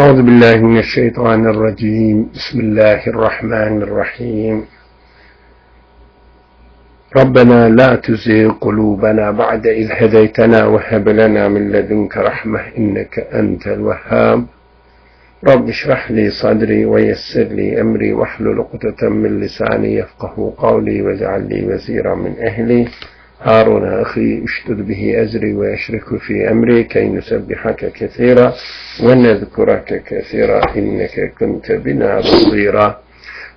أعوذ بالله من الشيطان الرجيم. بسم الله الرحمن الرحيم. ربنا لا تزغ قلوبنا بعد إذ هديتنا وهب لنا من لدنك رحمة إنك أنت الوهاب. رب اشرح لي صدري ويسر لي أمري واحلل عقدة من لساني يفقه قولي واجعل لي وزيرا من أهلي. هارون أخي اشتد به أزري ويشرك في أمري كي نسبحك كثيرا ونذكرك كثيرا إنك كنت بنا بصيرا.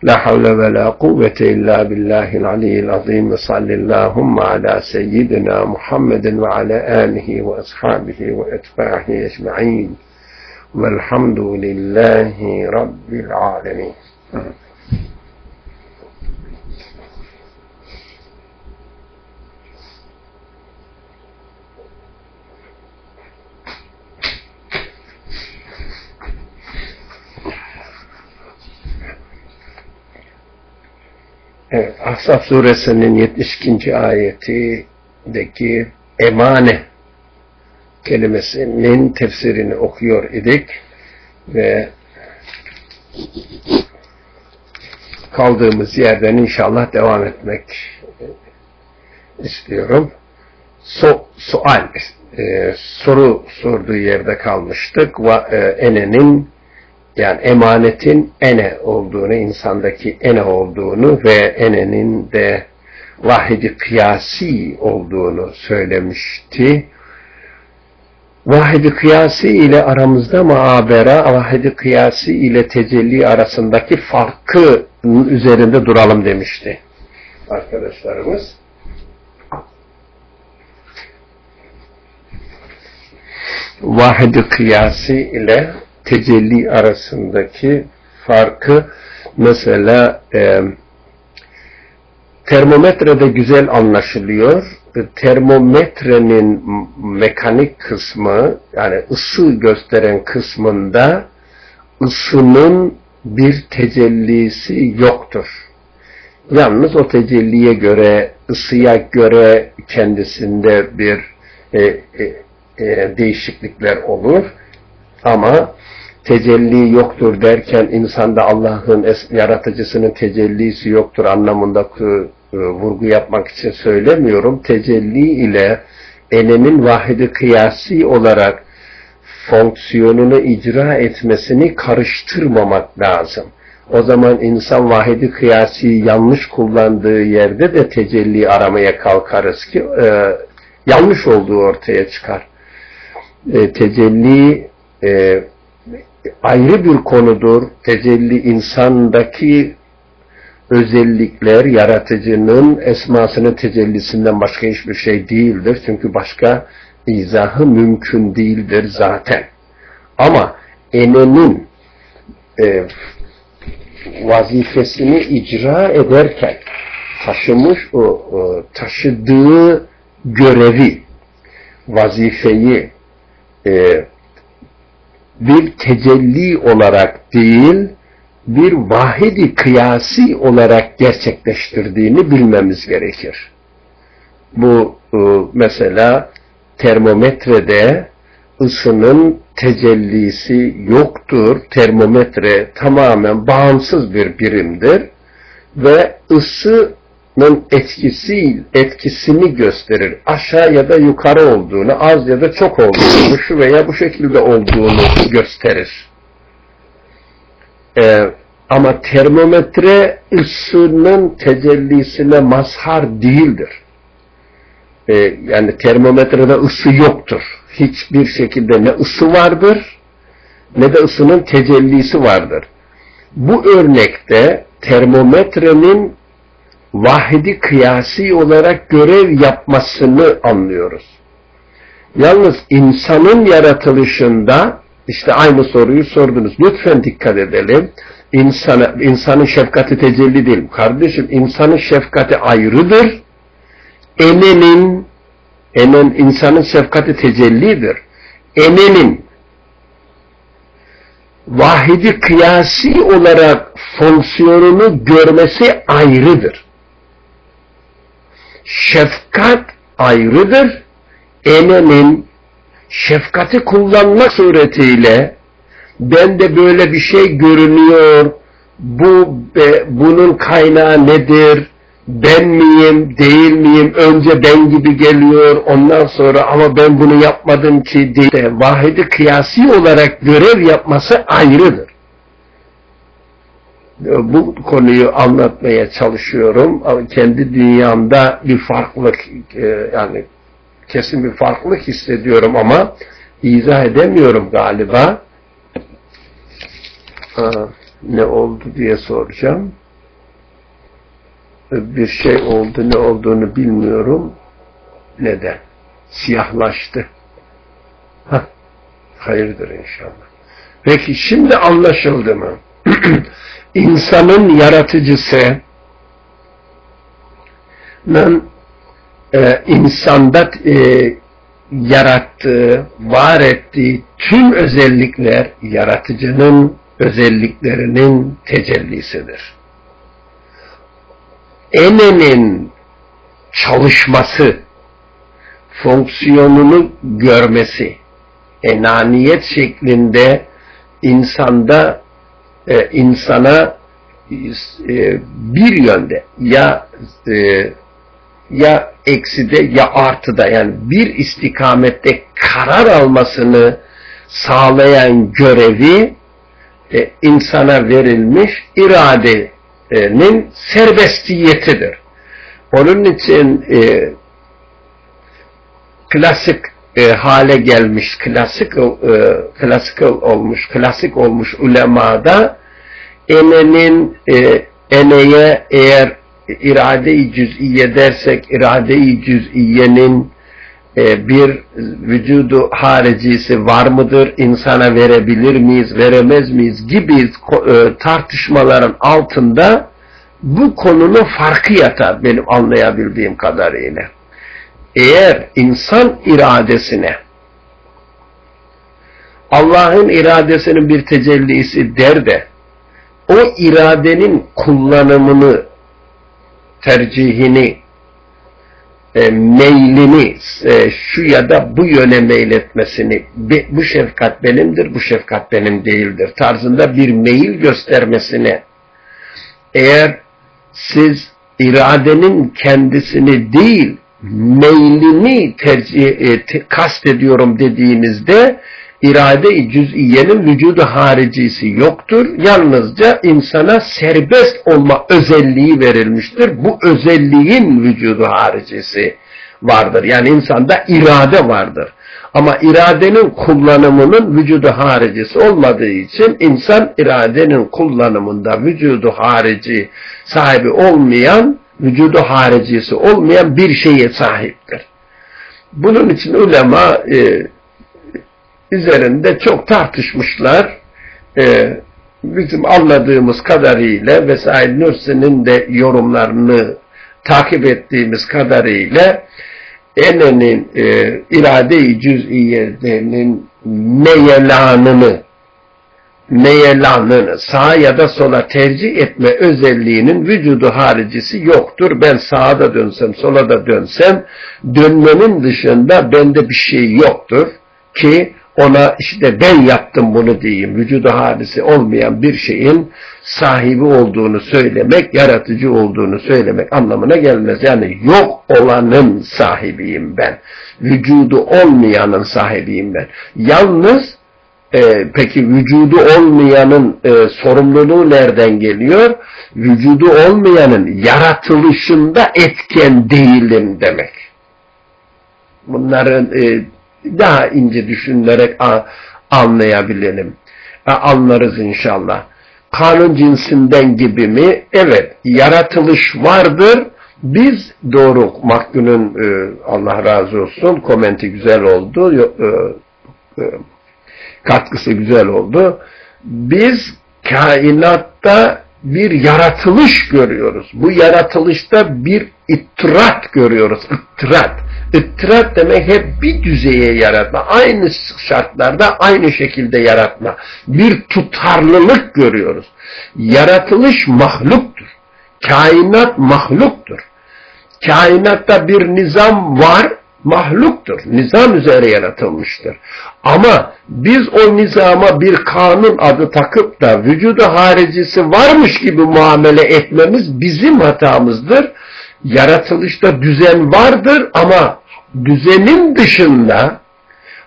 لا حول ولا قوة إلا بالله العلي العظيم. صل اللهم على سيدنا محمد وعلى آله وأصحابه وأتباعه أجمعين. والحمد لله رب العالمين. Evet, Ahzab suresinin 72. ayetindeki emane kelimesinin tefsirini okuyor idik ve kaldığımız yerden inşallah devam etmek istiyorum. So, sual, e, soru sorduğu yerde kalmıştık. Va, e, enenin yani emanetin ene olduğunu, insandaki ene olduğunu ve enenin de vahidi kıyasi olduğunu söylemişti. Vahidi kıyasi ile aramızda muhabera, vahidi kıyasi ile tecelli arasındaki farkı üzerinde duralım demişti arkadaşlarımız. Vahidi kıyasi ile tecelli arasındaki farkı mesela e, termometrede güzel anlaşılıyor. Termometrenin mekanik kısmı yani ısı gösteren kısmında ısının bir tecellisi yoktur. Yalnız o tecelliye göre, ısıya göre kendisinde bir e, e, e, değişiklikler olur. Ama tecelli yoktur derken insanda Allah'ın yaratıcısının tecellisi yoktur anlamında e, vurgu yapmak için söylemiyorum. Tecelli ile enenin vahidi kıyasi olarak fonksiyonunu icra etmesini karıştırmamak lazım. O zaman insan vahidi kıyasi yanlış kullandığı yerde de tecelli aramaya kalkarız ki e, yanlış olduğu ortaya çıkar. E, tecelli e, ayrı bir konudur. Tecelli insandaki özellikler yaratıcının esmasının tecellisinden başka hiçbir şey değildir. Çünkü başka izahı mümkün değildir zaten. Ama enenin e, vazifesini icra ederken taşımış o, o taşıdığı görevi, vazifeyi e, bir tecelli olarak değil, bir vahidi kıyasi olarak gerçekleştirdiğini bilmemiz gerekir. Bu e, mesela termometrede ısının tecellisi yoktur. Termometre tamamen bağımsız bir birimdir ve ısının etkisi etkisini gösterir. Aşağı ya da yukarı olduğunu, az ya da çok olduğunu, şu veya bu şekilde olduğunu gösterir. Ee, ama termometre ısının tecellisine mazhar değildir. Ee, yani termometrede ısı yoktur. Hiçbir şekilde ne ısı vardır ne de ısının tecellisi vardır. Bu örnekte termometrenin vahidi kıyasi olarak görev yapmasını anlıyoruz. Yalnız insanın yaratılışında işte aynı soruyu sordunuz. Lütfen dikkat edelim. İnsana, insanın şefkati tecelli değil. Kardeşim insanın şefkati ayrıdır. Enenin enen insanın şefkati tecellidir. Enenin vahidi kıyasi olarak fonksiyonunu görmesi ayrıdır. Şefkat ayrıdır. Enenin şefkati kullanmak suretiyle Bende böyle bir şey görünüyor. Bu e, bunun kaynağı nedir? Ben miyim, değil miyim? Önce ben gibi geliyor. Ondan sonra ama ben bunu yapmadım ki değil. Vahidi kıyasi olarak görev yapması ayrıdır. Bu konuyu anlatmaya çalışıyorum. Kendi dünyamda bir farklılık e, yani kesin bir farklılık hissediyorum ama izah edemiyorum galiba. ne oldu diye soracağım. Bir şey oldu, ne olduğunu bilmiyorum. Neden? Siyahlaştı. Hayırdır inşallah. Peki şimdi anlaşıldı mı? İnsanın yaratıcısı e, insanda e, yarattığı, var ettiği tüm özellikler yaratıcının özelliklerinin tecellisidir. Enenin çalışması, fonksiyonunu görmesi, enaniyet şeklinde insanda e, insana e, bir yönde ya e, ya ekside ya artıda yani bir istikamette karar almasını sağlayan görevi e, insana verilmiş iradenin serbestiyetidir. Onun için e, klasik e, hale gelmiş, klasik e, klasik olmuş, klasik olmuş ulemada enenin e, eneye eğer irade-i cüz'iye dersek irade-i cüz'iyenin e, bir vücudu haricisi var mıdır? insana verebilir miyiz, veremez miyiz gibi e, tartışmaların altında bu konunun farkı yatar benim anlayabildiğim kadarıyla. Eğer insan iradesine Allah'ın iradesinin bir tecellisi der de o iradenin kullanımını tercihini, e, meylini e, şu ya da bu yöne meyletmesini, be, bu şefkat benimdir, bu şefkat benim değildir tarzında bir meyil göstermesine eğer siz iradenin kendisini değil, meylini tercih, e, te, kastediyorum dediğinizde irade-i cüz'iyenin vücudu haricisi yoktur. Yalnızca insana serbest olma özelliği verilmiştir. Bu özelliğin vücudu haricisi vardır. Yani insanda irade vardır. Ama iradenin kullanımının vücudu haricisi olmadığı için insan iradenin kullanımında vücudu harici sahibi olmayan, vücudu haricisi olmayan bir şeye sahiptir. Bunun için ulema e, üzerinde çok tartışmışlar. Ee, bizim anladığımız kadarıyla ve Said Nursi'nin de yorumlarını takip ettiğimiz kadarıyla enenin e, irade-i cüz'iyelerinin meyelanını meyelanını sağa ya da sola tercih etme özelliğinin vücudu haricisi yoktur. Ben sağa da dönsem, sola da dönsem dönmenin dışında bende bir şey yoktur ki ona işte ben yaptım bunu diyeyim, vücudu hadisi olmayan bir şeyin sahibi olduğunu söylemek, yaratıcı olduğunu söylemek anlamına gelmez. Yani yok olanın sahibiyim ben. Vücudu olmayanın sahibiyim ben. Yalnız e, peki vücudu olmayanın e, sorumluluğu nereden geliyor? Vücudu olmayanın yaratılışında etken değilim demek. Bunların e, daha ince düşünülerek anlayabilelim. Anlarız inşallah. Kanun cinsinden gibi mi? Evet. Yaratılış vardır. Biz doğru Mahkun'un e, Allah razı olsun komenti güzel oldu. E, e, katkısı güzel oldu. Biz kainatta bir yaratılış görüyoruz. Bu yaratılışta bir ittirat görüyoruz. İttirat. İttirat demek hep bir düzeye yaratma. Aynı şartlarda aynı şekilde yaratma. Bir tutarlılık görüyoruz. Yaratılış mahluktur. Kainat mahluktur. Kainatta bir nizam var. Mahluktur. Nizam üzere yaratılmıştır. Ama biz o nizama bir kanun adı takıp da vücudu haricisi varmış gibi muamele etmemiz bizim hatamızdır. Yaratılışta düzen vardır ama düzenin dışında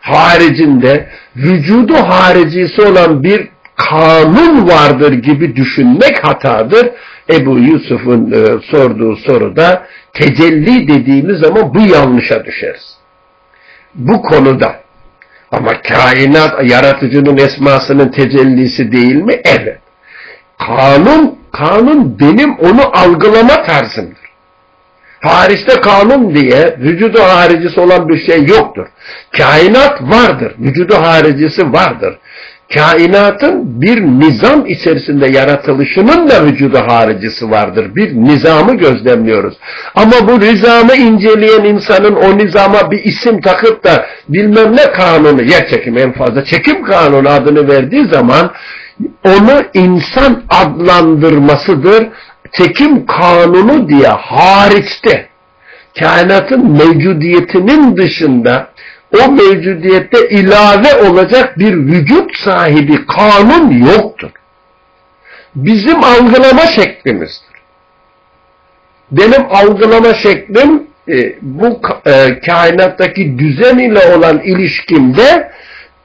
haricinde vücudu haricisi olan bir kanun vardır gibi düşünmek hatadır. Ebu Yusuf'un e, sorduğu soruda tecelli dediğimiz zaman bu yanlışa düşeriz. Bu konuda. Ama kainat yaratıcının esmasının tecellisi değil mi? Evet. Kanun, kanun benim onu algılama tarzımdır. Hariçte kanun diye vücudu haricisi olan bir şey yoktur. Kainat vardır. Vücudu haricisi vardır kainatın bir nizam içerisinde yaratılışının da vücudu haricisi vardır. Bir nizamı gözlemliyoruz. Ama bu nizamı inceleyen insanın o nizama bir isim takıp da bilmem ne kanunu, yer çekimi en fazla çekim kanunu adını verdiği zaman onu insan adlandırmasıdır. Çekim kanunu diye hariçte kainatın mevcudiyetinin dışında o mevcudiyette ilave olacak bir vücut sahibi kanun yoktur. Bizim algılama şeklimizdir. Benim algılama şeklim e, bu e, kainattaki düzen ile olan ilişkimde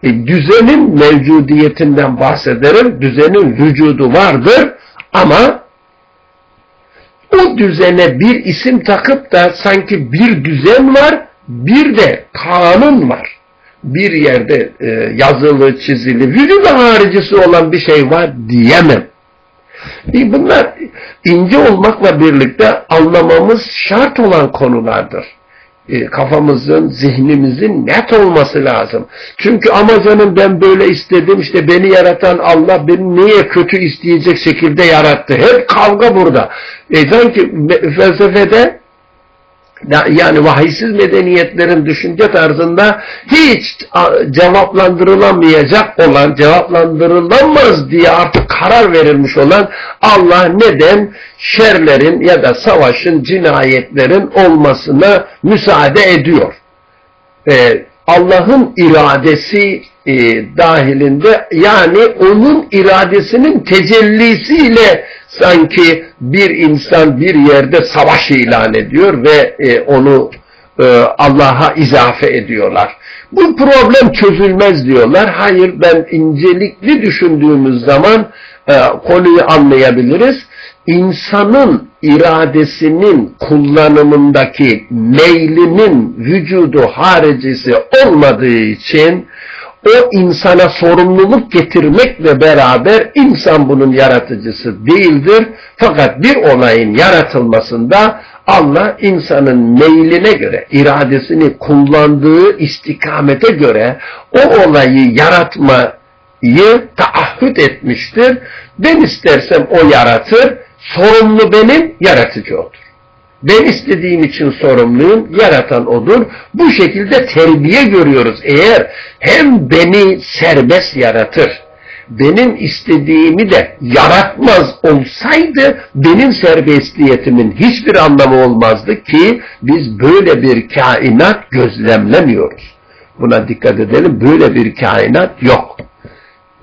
e, düzenin mevcudiyetinden bahsederim. Düzenin vücudu vardır ama o düzene bir isim takıp da sanki bir düzen var bir de kanun var. Bir yerde e, yazılı, çizili, vücudu haricisi olan bir şey var diyemem. E bunlar ince olmakla birlikte anlamamız şart olan konulardır. E, kafamızın, zihnimizin net olması lazım. Çünkü ama canım ben böyle istedim, işte beni yaratan Allah beni niye kötü isteyecek şekilde yarattı. Hep kavga burada. E, sanki felsefede yani vahiysiz medeniyetlerin düşünce tarzında hiç cevaplandırılamayacak olan, cevaplandırılamaz diye artık karar verilmiş olan Allah neden şerlerin ya da savaşın, cinayetlerin olmasına müsaade ediyor? Ee, Allah'ın iradesi e, dahilinde yani onun iradesinin tecellisiyle sanki bir insan bir yerde savaş ilan ediyor ve e, onu e, Allah'a izafe ediyorlar. Bu problem çözülmez diyorlar. Hayır ben incelikli düşündüğümüz zaman e, konuyu anlayabiliriz. İnsanın iradesinin kullanımındaki meylinin vücudu haricisi olmadığı için o insana sorumluluk getirmekle beraber insan bunun yaratıcısı değildir. Fakat bir olayın yaratılmasında Allah insanın meyline göre, iradesini kullandığı istikamete göre o olayı yaratmayı taahhüt etmiştir. Ben istersem o yaratır, sorumlu benim, yaratıcı odur. Ben istediğim için sorumluyum, yaratan odur. Bu şekilde terbiye görüyoruz. Eğer hem beni serbest yaratır, benim istediğimi de yaratmaz olsaydı benim serbestiyetimin hiçbir anlamı olmazdı ki biz böyle bir kainat gözlemlemiyoruz. Buna dikkat edelim. Böyle bir kainat yok.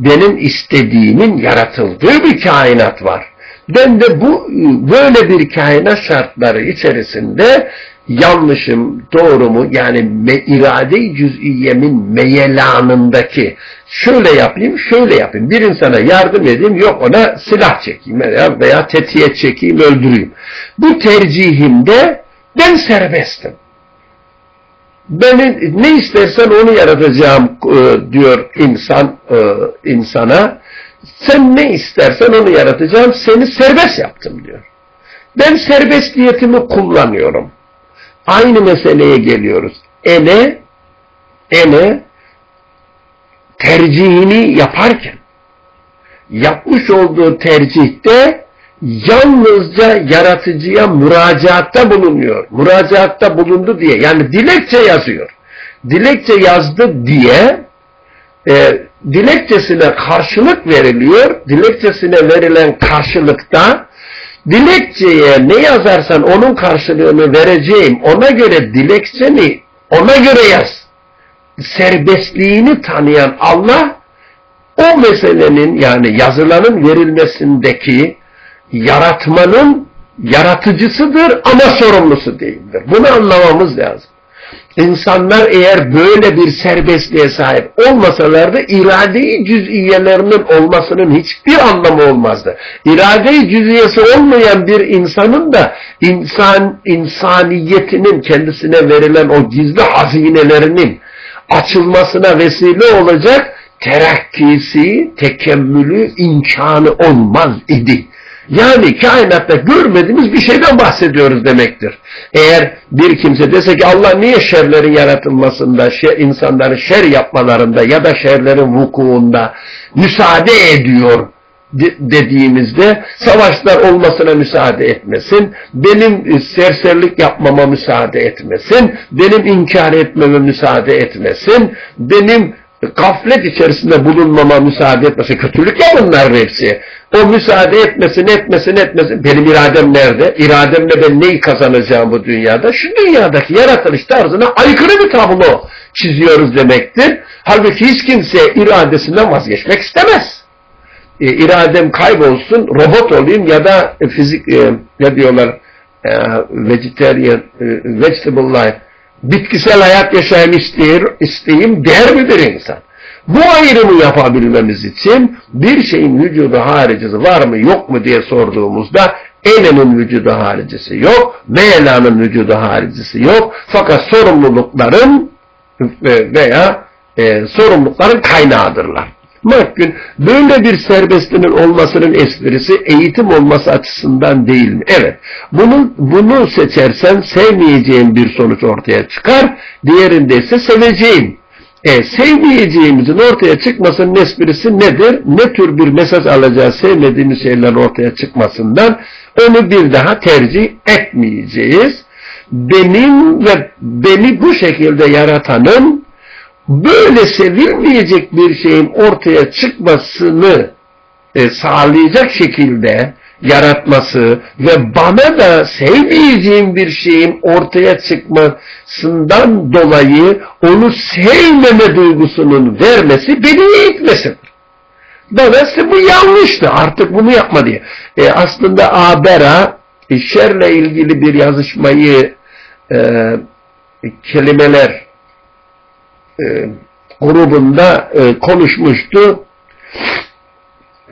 Benim istediğimin yaratıldığı bir kainat var. Ben de bu böyle bir kainat şartları içerisinde yanlışım, doğru mu yani me, irade-i cüz'iyemin meyelanındaki şöyle yapayım, şöyle yapayım. Bir insana yardım edeyim, yok ona silah çekeyim veya, veya tetiğe çekeyim, öldüreyim. Bu tercihimde ben serbestim. Beni ne istersen onu yaratacağım e, diyor insan e, insana. Sen ne istersen onu yaratacağım, seni serbest yaptım diyor. Ben serbestiyetimi kullanıyorum. Aynı meseleye geliyoruz. Ene, ene tercihini yaparken yapmış olduğu tercihte yalnızca yaratıcıya müracaatta bulunuyor. Müracaatta bulundu diye yani dilekçe yazıyor. Dilekçe yazdı diye e, dilekçesine karşılık veriliyor. Dilekçesine verilen karşılıkta dilekçeye ne yazarsan onun karşılığını vereceğim. Ona göre dilekçeni Ona göre yaz. Serbestliğini tanıyan Allah o meselenin yani yazılanın verilmesindeki yaratmanın yaratıcısıdır ama sorumlusu değildir. Bunu anlamamız lazım. İnsanlar eğer böyle bir serbestliğe sahip olmasalardı irade-i cüz'iyelerinin olmasının hiçbir anlamı olmazdı. İrade-i cüz'iyesi olmayan bir insanın da insan insaniyetinin kendisine verilen o gizli hazinelerinin açılmasına vesile olacak terakkisi, tekemmülü, imkanı olmaz idi. Yani kainatta görmediğimiz bir şeyden bahsediyoruz demektir. Eğer bir kimse dese ki Allah niye şerlerin yaratılmasında, insanların şer yapmalarında ya da şerlerin vukuunda müsaade ediyor dediğimizde savaşlar olmasına müsaade etmesin, benim serserlik yapmama müsaade etmesin, benim inkar etmeme müsaade etmesin, benim gaflet içerisinde bulunmama müsaade etmesin. Kötülük ya bunlar hepsi. O müsaade etmesin, etmesin, etmesin. Benim iradem nerede? İrademle ben neyi kazanacağım bu dünyada? Şu dünyadaki yaratılış tarzına aykırı bir tablo çiziyoruz demektir. Halbuki hiç kimse iradesinden vazgeçmek istemez. E, iradem kaybolsun, robot olayım ya da fizik, e, ne diyorlar, e, vegetarian, e, vegetable life, bitkisel hayat yaşayayım isteyir, isteyeyim der mi insan? Bu ayrımı yapabilmemiz için bir şeyin vücudu haricisi var mı yok mu diye sorduğumuzda Ene'nin vücudu haricisi yok, Mevla'nın vücudu haricisi yok. Fakat sorumlulukların veya e, sorumlulukların kaynağıdırlar. Mahkün böyle bir serbestliğinin olmasının esprisi eğitim olması açısından değil mi? Evet. Bunu, bunu seçersen sevmeyeceğin bir sonuç ortaya çıkar. Diğerinde ise seveceğin. E, sevmeyeceğimizin ortaya çıkmasının esprisi nedir? Ne tür bir mesaj alacağız sevmediğimiz şeyler ortaya çıkmasından onu bir daha tercih etmeyeceğiz. Benim ve beni bu şekilde yaratanın böyle sevilmeyecek bir şeyin ortaya çıkmasını e, sağlayacak şekilde yaratması ve bana da sevmeyeceğim bir şeyin ortaya çıkmasından dolayı onu sevmeme duygusunun vermesi beni eğitmesidir. Dolayısıyla bu yanlıştı. Artık bunu yapma diye. E, aslında Abera e, şerle ilgili bir yazışmayı e, kelimeler e, grubunda e, konuşmuştu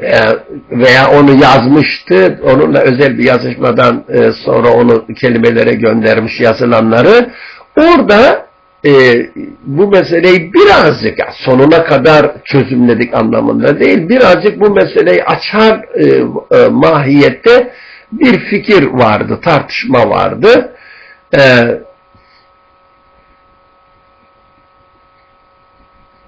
veya, veya onu yazmıştı. Onunla özel bir yazışmadan e, sonra onu kelimelere göndermiş yazılanları. Orada e, bu meseleyi birazcık sonuna kadar çözümledik anlamında değil, birazcık bu meseleyi açar e, e, mahiyette bir fikir vardı, tartışma vardı. E,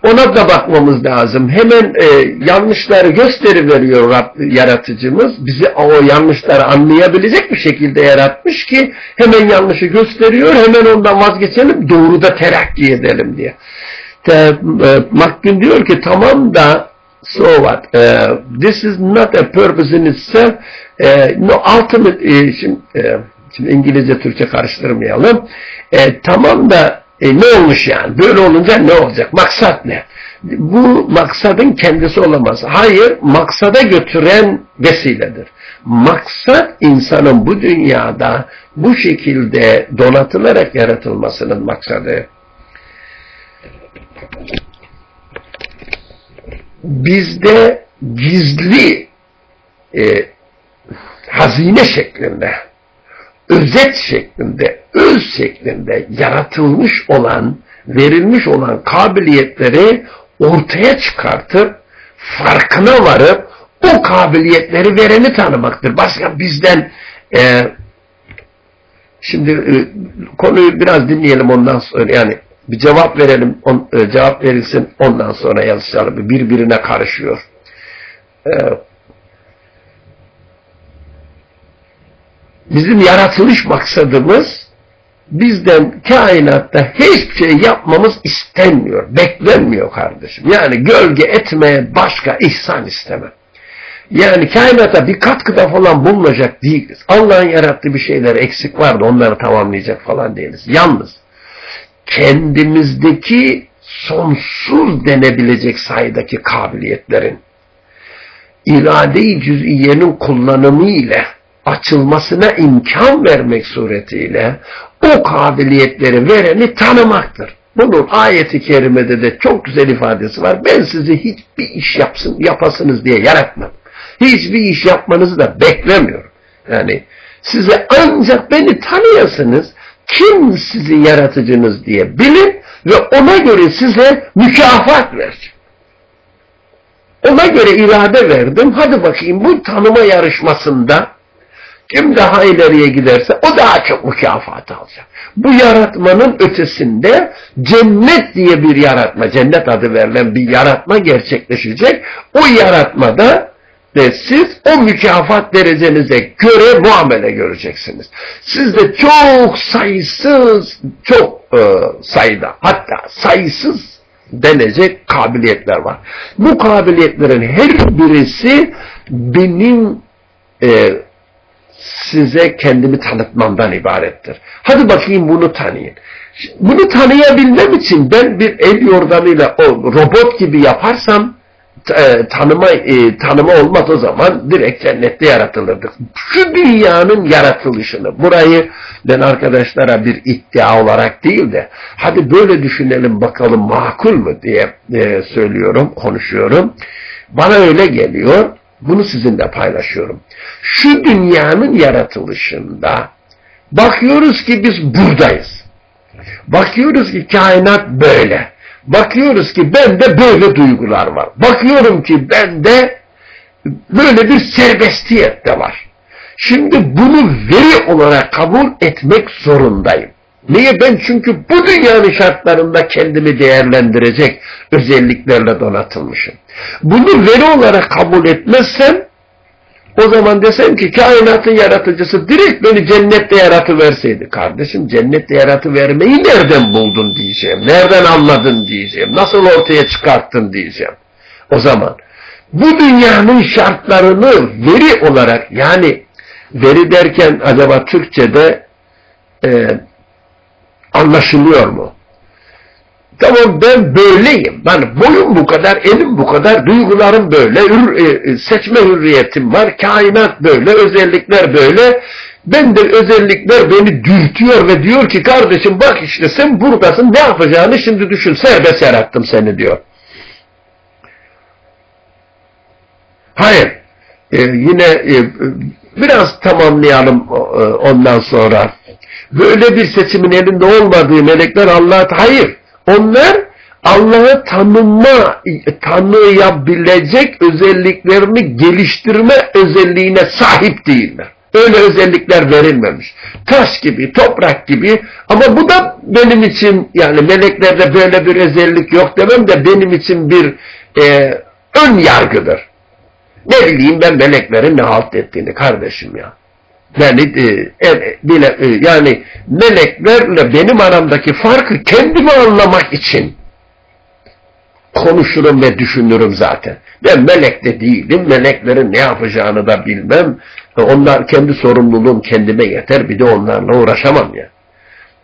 Ona da bakmamız lazım. Hemen e, yanlışları gösteriveriyor Rab, yaratıcımız. Bizi o yanlışları anlayabilecek bir şekilde yaratmış ki hemen yanlışı gösteriyor. Hemen ondan vazgeçelim doğruda terakki edelim diye. Te, e, Makbun diyor ki tamam da so what? Uh, this is not a purpose in itself. Uh, no ultimate e, şimdi, e, şimdi İngilizce Türkçe karıştırmayalım. E, tamam da e ne olmuş yani? Böyle olunca ne olacak? Maksat ne? Bu maksadın kendisi olamaz. Hayır, maksada götüren vesiledir. Maksat insanın bu dünyada bu şekilde donatılarak yaratılmasının maksadı. Bizde gizli e, hazine şeklinde özet şeklinde, öz şeklinde yaratılmış olan, verilmiş olan kabiliyetleri ortaya çıkartıp, farkına varıp, o kabiliyetleri vereni tanımaktır. Başka bizden e, şimdi e, konuyu biraz dinleyelim ondan sonra yani bir cevap verelim, on, e, cevap verilsin ondan sonra yazışalım. Birbirine karışıyor. E, Bizim yaratılış maksadımız bizden kainatta hiçbir şey yapmamız istenmiyor, beklenmiyor kardeşim. Yani gölge etmeye başka ihsan istemem. Yani kainata bir katkıda falan bulunacak değiliz. Allah'ın yarattığı bir şeyler eksik vardı onları tamamlayacak falan değiliz. Yalnız kendimizdeki sonsuz denebilecek sayıdaki kabiliyetlerin irade-i cüz'iyenin kullanımı ile açılmasına imkan vermek suretiyle o kabiliyetleri vereni tanımaktır. Bunun ayeti kerimede de çok güzel ifadesi var. Ben sizi hiçbir iş yapsın, yapasınız diye yaratmam. Hiçbir iş yapmanızı da beklemiyorum. Yani size ancak beni tanıyasınız, kim sizi yaratıcınız diye bilin ve ona göre size mükafat vereceğim. Ona göre irade verdim. Hadi bakayım bu tanıma yarışmasında kim daha ileriye giderse o daha çok mükafat alacak. Bu yaratmanın ötesinde cennet diye bir yaratma, cennet adı verilen bir yaratma gerçekleşecek. O yaratmada ve siz o mükafat derecenize göre muamele göreceksiniz. Sizde çok sayısız, çok e, sayıda hatta sayısız denecek kabiliyetler var. Bu kabiliyetlerin her birisi benim e, size kendimi tanıtmamdan ibarettir. Hadi bakayım bunu tanıyın. Bunu tanıyabilmem için ben bir el yordamıyla o robot gibi yaparsam e, tanıma e, tanıma olmaz o zaman direkt cennette yaratılırdık. Şu dünyanın yaratılışını burayı ben arkadaşlara bir iddia olarak değil de hadi böyle düşünelim bakalım makul mu diye e, söylüyorum, konuşuyorum. Bana öyle geliyor. Bunu sizinle paylaşıyorum. Şu dünyanın yaratılışında bakıyoruz ki biz buradayız. Bakıyoruz ki kainat böyle. Bakıyoruz ki bende böyle duygular var. Bakıyorum ki bende böyle bir serbestiyet de var. Şimdi bunu veri olarak kabul etmek zorundayım. Niye? Ben çünkü bu dünyanın şartlarında kendimi değerlendirecek özelliklerle donatılmışım. Bunu veri olarak kabul etmezsem o zaman desem ki kainatın yaratıcısı direkt beni cennette yaratıverseydi. Kardeşim cennette yaratıvermeyi nereden buldun diyeceğim. Nereden anladın diyeceğim. Nasıl ortaya çıkarttın diyeceğim. O zaman bu dünyanın şartlarını veri olarak yani veri derken acaba Türkçe'de e, anlaşılıyor mu? Tamam ben böyleyim. Ben boyum bu kadar, elim bu kadar, duygularım böyle, e, e, seçme hürriyetim var, kainat böyle, özellikler böyle. Ben de özellikler beni dürtüyor ve diyor ki kardeşim bak işte sen buradasın ne yapacağını şimdi düşün serbest yarattım seni diyor. Hayır. Ee, yine e, biraz tamamlayalım e, ondan sonra. Böyle bir seçimin elinde olmadığı melekler Allah'a hayır. Onlar Allah'ı tanıma, tanıyabilecek özelliklerini geliştirme özelliğine sahip değiller. Öyle özellikler verilmemiş. Taş gibi, toprak gibi ama bu da benim için yani meleklerde böyle bir özellik yok demem de benim için bir e, ön yargıdır. Ne bileyim ben meleklerin ne halt ettiğini kardeşim ya. Yani e, bile, e, yani meleklerle benim aramdaki farkı kendimi anlamak için konuşurum ve düşünürüm zaten. Ben melek de değilim. Meleklerin ne yapacağını da bilmem. E, onlar kendi sorumluluğum kendime yeter. Bir de onlarla uğraşamam ya.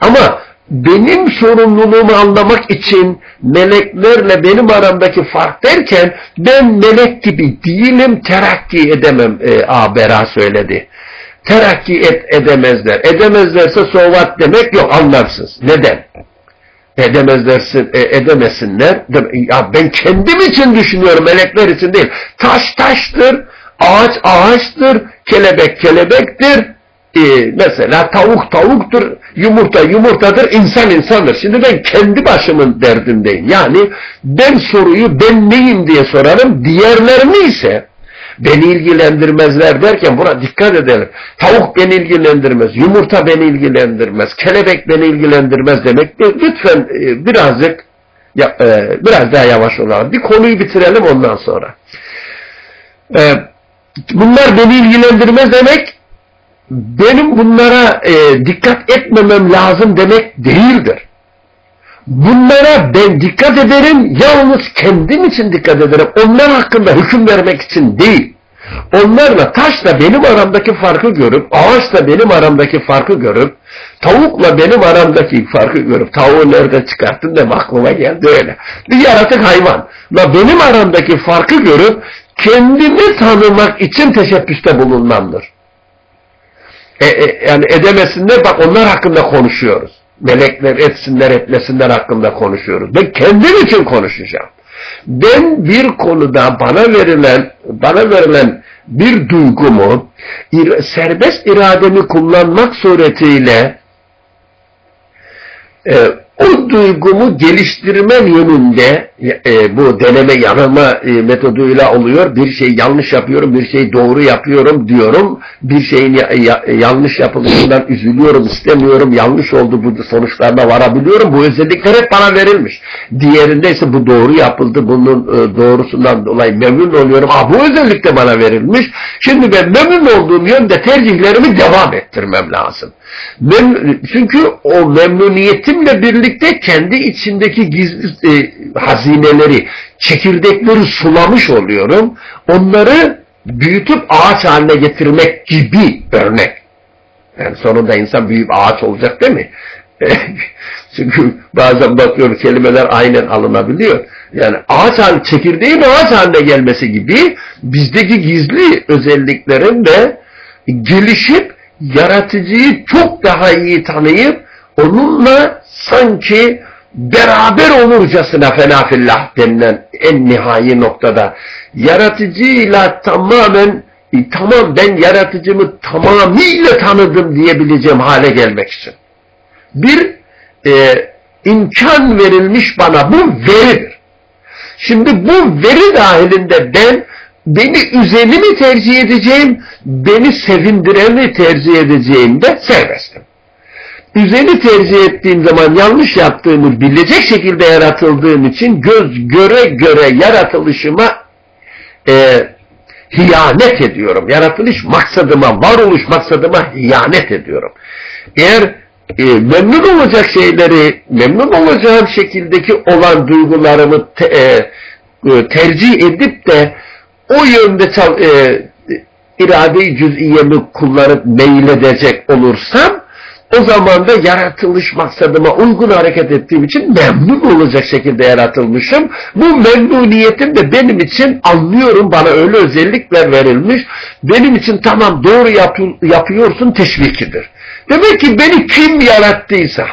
Ama benim sorumluluğumu anlamak için meleklerle benim aramdaki fark derken ben melek gibi değilim terakki edemem e, Abera söyledi terakki et, edemezler. Edemezlerse sovat demek yok anlarsınız. Neden? Edemezlersin, e, edemesinler. Ya ben kendim için düşünüyorum, melekler için değil. Taş taştır, ağaç ağaçtır, kelebek kelebektir. Ee, mesela tavuk tavuktur, yumurta yumurtadır, insan insandır. Şimdi ben kendi başımın derdindeyim. Yani ben soruyu ben neyim diye sorarım, diğerlerini ise beni ilgilendirmezler derken buna dikkat edelim. Tavuk beni ilgilendirmez, yumurta beni ilgilendirmez, kelebek beni ilgilendirmez demek değil. Lütfen e, birazcık ya, e, biraz daha yavaş olalım. Bir konuyu bitirelim ondan sonra. E, bunlar beni ilgilendirmez demek benim bunlara e, dikkat etmemem lazım demek değildir. Bunlara ben dikkat ederim, yalnız kendim için dikkat ederim. Onlar hakkında hüküm vermek için değil. Onlarla taşla benim aramdaki farkı görüp, ağaçla benim aramdaki farkı görüp, Tavukla benim aramdaki farkı görüp tavuğu nerede çıkarttın da aklıma geldi öyle. Bir yaratık hayvan. Ve benim aramdaki farkı görüp kendimi tanımak için teşebbüste bulunmamdır. E, e, yani edemesinler bak onlar hakkında konuşuyoruz. Melekler etsinler etmesinler hakkında konuşuyoruz. Ben kendim için konuşacağım. Ben bir konuda bana verilen bana verilen bir duygumu serbest irademi kullanmak suretiyle e, o duygumu geliştirmem yönünde e, bu deneme yanılma e, metoduyla oluyor. Bir şey yanlış yapıyorum, bir şey doğru yapıyorum diyorum. Bir şeyin ya, ya, yanlış yapılışından üzülüyorum, istemiyorum. Yanlış oldu bu sonuçlarına varabiliyorum. Bu özellikler hep bana verilmiş. Diğerinde ise bu doğru yapıldı. Bunun e, doğrusundan dolayı memnun oluyorum. Ah bu özellik de bana verilmiş. Şimdi ben memnun olduğum yönde tercihlerimi devam ettirmem lazım. Mem çünkü o memnuniyetimle birlikte kendi içindeki gizli e, hazineleri, çekirdekleri sulamış oluyorum. Onları büyütüp ağaç haline getirmek gibi örnek. Yani sonunda insan büyüyüp ağaç olacak değil mi? Çünkü bazen bakıyorum kelimeler aynen alınabiliyor. Yani ağaç haline, çekirdeğin ağaç haline gelmesi gibi bizdeki gizli özelliklerin de gelişip yaratıcıyı çok daha iyi tanıyıp onunla sanki beraber olurcasına fenafillah denilen en nihai noktada yaratıcıyla tamamen e, tamam ben yaratıcımı tamamıyla tanıdım diyebileceğim hale gelmek için. Bir e, imkan verilmiş bana bu veridir. Şimdi bu veri dahilinde ben beni üzeni mi tercih edeceğim, beni sevindireni tercih edeceğim de serbestim. Üzeni tercih ettiğim zaman yanlış yaptığımı bilecek şekilde yaratıldığım için göz göre göre yaratılışıma e, hiyanet ediyorum. Yaratılış maksadıma, varoluş maksadıma hiyanet ediyorum. Eğer e, memnun olacak şeyleri, memnun olacağım şekildeki olan duygularımı te, e, e tercih edip de o yönde e, irade-i cüz'iyemi kullanıp meyledecek olursam o zaman da yaratılış maksadıma uygun hareket ettiğim için memnun olacak şekilde yaratılmışım. Bu memnuniyetim de benim için anlıyorum bana öyle özellikler verilmiş. Benim için tamam doğru yap yapıyorsun teşvikidir. Demek ki beni kim yarattıysa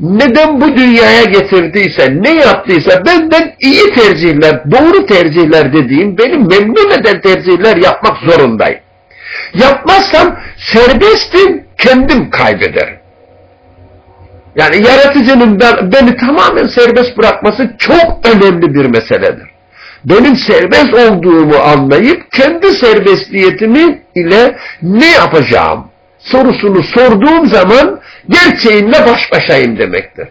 neden bu dünyaya getirdiyse, ne yaptıysa benden iyi tercihler, doğru tercihler dediğim, benim memnun eden tercihler yapmak zorundayım. Yapmazsam serbestim, kendim kaybederim. Yani yaratıcının ben, beni tamamen serbest bırakması çok önemli bir meseledir. Benim serbest olduğumu anlayıp kendi serbestiyetimi ile ne yapacağım sorusunu sorduğum zaman gerçeğinle baş başayım demektir.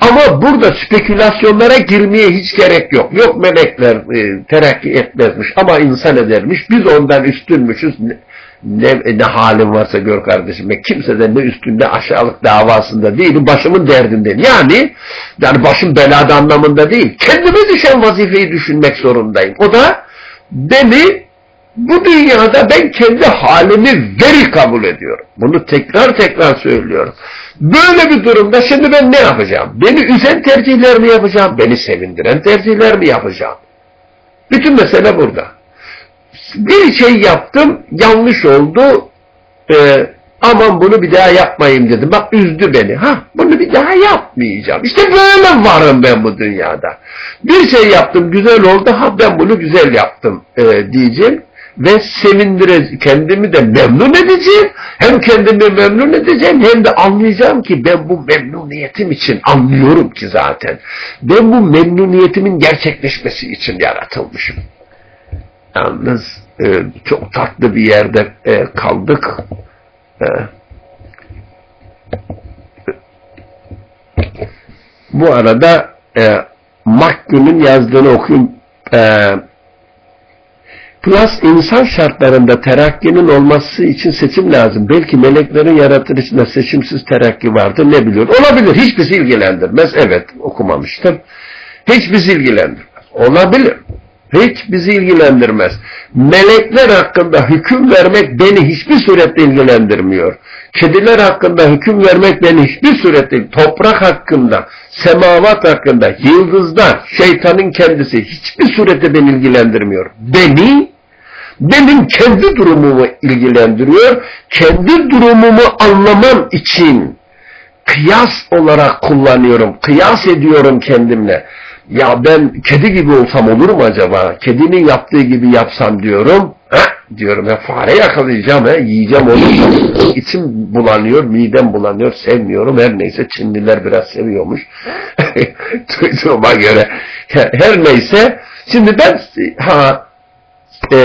Ama burada spekülasyonlara girmeye hiç gerek yok. Yok melekler e, terakki etmezmiş ama insan edermiş. Biz ondan üstünmüşüz. Ne, ne, ne halim varsa gör kardeşim. Ben kimseden ne üstünde aşağılık davasında değilim. Başımın derdindeyim. Yani yani başım belada anlamında değil. Kendime düşen vazifeyi düşünmek zorundayım. O da beni bu dünyada ben kendi halimi veri kabul ediyorum. Bunu tekrar tekrar söylüyorum. Böyle bir durumda şimdi ben ne yapacağım? Beni üzen tercihler mi yapacağım? Beni sevindiren tercihler mi yapacağım? Bütün mesele burada. Bir şey yaptım, yanlış oldu. Ee, aman bunu bir daha yapmayayım dedim. Bak üzdü beni. Ha, bunu bir daha yapmayacağım. İşte böyle varım ben bu dünyada. Bir şey yaptım, güzel oldu. Ha ben bunu güzel yaptım e, diyeceğim ve sevindireceğim, kendimi de memnun edeceğim. Hem kendimi memnun edeceğim hem de anlayacağım ki ben bu memnuniyetim için anlıyorum ki zaten. Ben bu memnuniyetimin gerçekleşmesi için yaratılmışım. Yalnız e, çok tatlı bir yerde e, kaldık. E, bu arada e, Mark Gün'ün yazdığını okuyayım. E, Plus insan şartlarında terakkinin olması için seçim lazım. Belki meleklerin yaratılışında seçimsiz terakki vardır ne biliyor. Olabilir. Hiç bizi ilgilendirmez. Evet okumamıştım. Hiç bizi ilgilendirmez. Olabilir. Hiç bizi ilgilendirmez. Melekler hakkında hüküm vermek beni hiçbir surette ilgilendirmiyor. Kediler hakkında hüküm vermek beni hiçbir surette toprak hakkında, semavat hakkında, yıldızlar, şeytanın kendisi hiçbir surette beni ilgilendirmiyor. Beni benim kendi durumumu ilgilendiriyor. Kendi durumumu anlamam için kıyas olarak kullanıyorum. Kıyas ediyorum kendimle. Ya ben kedi gibi olsam olur mu acaba? Kedinin yaptığı gibi yapsam diyorum. Heh, diyorum ya fare yakalayacağım he, yiyeceğim onu. İçim bulanıyor, midem bulanıyor, sevmiyorum. Her neyse Çinliler biraz seviyormuş. Duyduğuma göre. Her neyse. Şimdi ben ha e,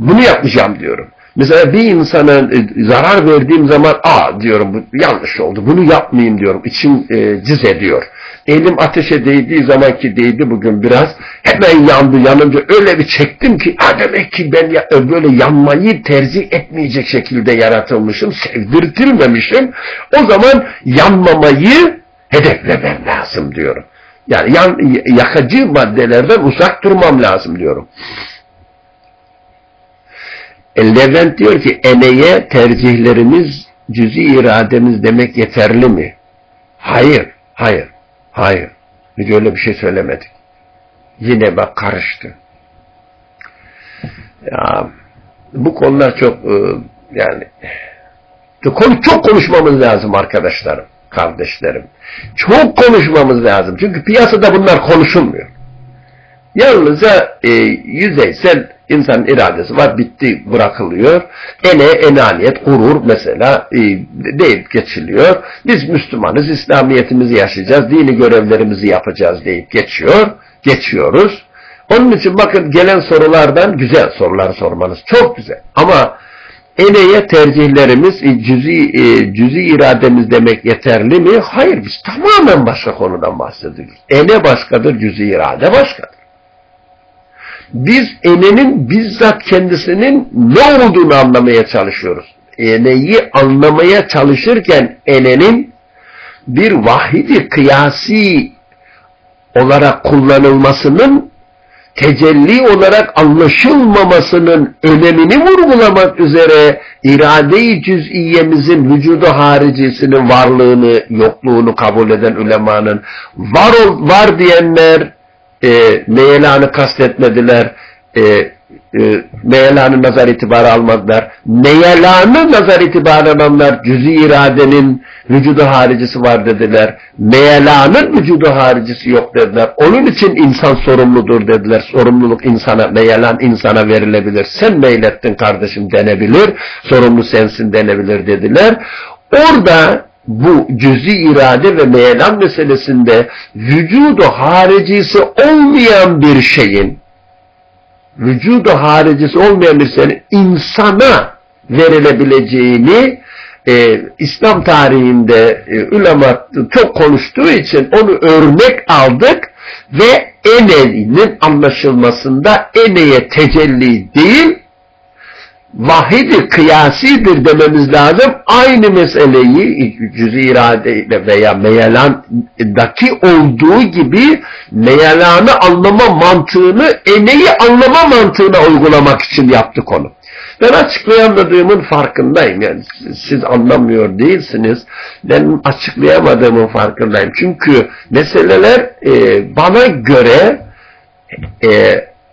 bunu yapmayacağım diyorum. Mesela bir insana e, zarar verdiğim zaman aa diyorum bu yanlış oldu. Bunu yapmayayım diyorum. İçim e, cız ediyor. Elim ateşe değdiği zaman ki değdi bugün biraz hemen yandı yanınca öyle bir çektim ki demek ki ben ya, e, böyle yanmayı tercih etmeyecek şekilde yaratılmışım. Sevdirtilmemişim. O zaman yanmamayı hedeflemem lazım diyorum. Yani yan, yakıcı maddelerden uzak durmam lazım diyorum. Levent diyor ki eneye tercihlerimiz cüzi irademiz demek yeterli mi? Hayır, hayır, hayır. Biz öyle bir şey söylemedik. Yine bak karıştı. Ya, bu konular çok e, yani çok konuşmamız lazım arkadaşlarım, kardeşlerim. Çok konuşmamız lazım. Çünkü piyasada bunlar konuşulmuyor. Yalnızca e, yüzeysel İnsanın iradesi var, bitti, bırakılıyor. Ene, enaniyet, gurur mesela e, deyip geçiliyor. Biz Müslümanız, İslamiyetimizi yaşayacağız, dini görevlerimizi yapacağız deyip geçiyor, geçiyoruz. Onun için bakın gelen sorulardan güzel sorular sormanız çok güzel. Ama eneye tercihlerimiz e, cüzi, e, cüzi irademiz demek yeterli mi? Hayır biz tamamen başka konudan bahsediyoruz. Ene başkadır, cüzi irade başkadır biz enenin bizzat kendisinin ne olduğunu anlamaya çalışıyoruz. Eneyi anlamaya çalışırken enenin bir vahidi kıyasi olarak kullanılmasının tecelli olarak anlaşılmamasının önemini vurgulamak üzere irade-i cüz'iyemizin vücudu haricisinin varlığını, yokluğunu kabul eden ulemanın var, var diyenler e, meyelanı kastetmediler, e, e, meyelanı nazar itibarı almadılar. Meyelanı nazar itibarı alanlar cüz-i iradenin vücudu haricisi var dediler. Meyelanın vücudu haricisi yok dediler. Onun için insan sorumludur dediler. Sorumluluk insana, meyelan insana verilebilir. Sen meylettin kardeşim denebilir. Sorumlu sensin denebilir dediler. Orada bu cüzi irade ve meyelan meselesinde vücudu haricisi olmayan bir şeyin vücudu haricisi olmayan bir şeyin insana verilebileceğini e, İslam tarihinde e, ulema çok konuştuğu için onu örnek aldık ve enenin anlaşılmasında eneye tecelli değil vahidi kıyasidir dememiz lazım. Aynı meseleyi cüz-i iradeyle veya meyelandaki olduğu gibi meyelanı anlama mantığını eneyi anlama mantığına uygulamak için yaptık onu. Ben açıklayamadığımın farkındayım. Yani siz anlamıyor değilsiniz. Ben açıklayamadığımın farkındayım. Çünkü meseleler e, bana göre e,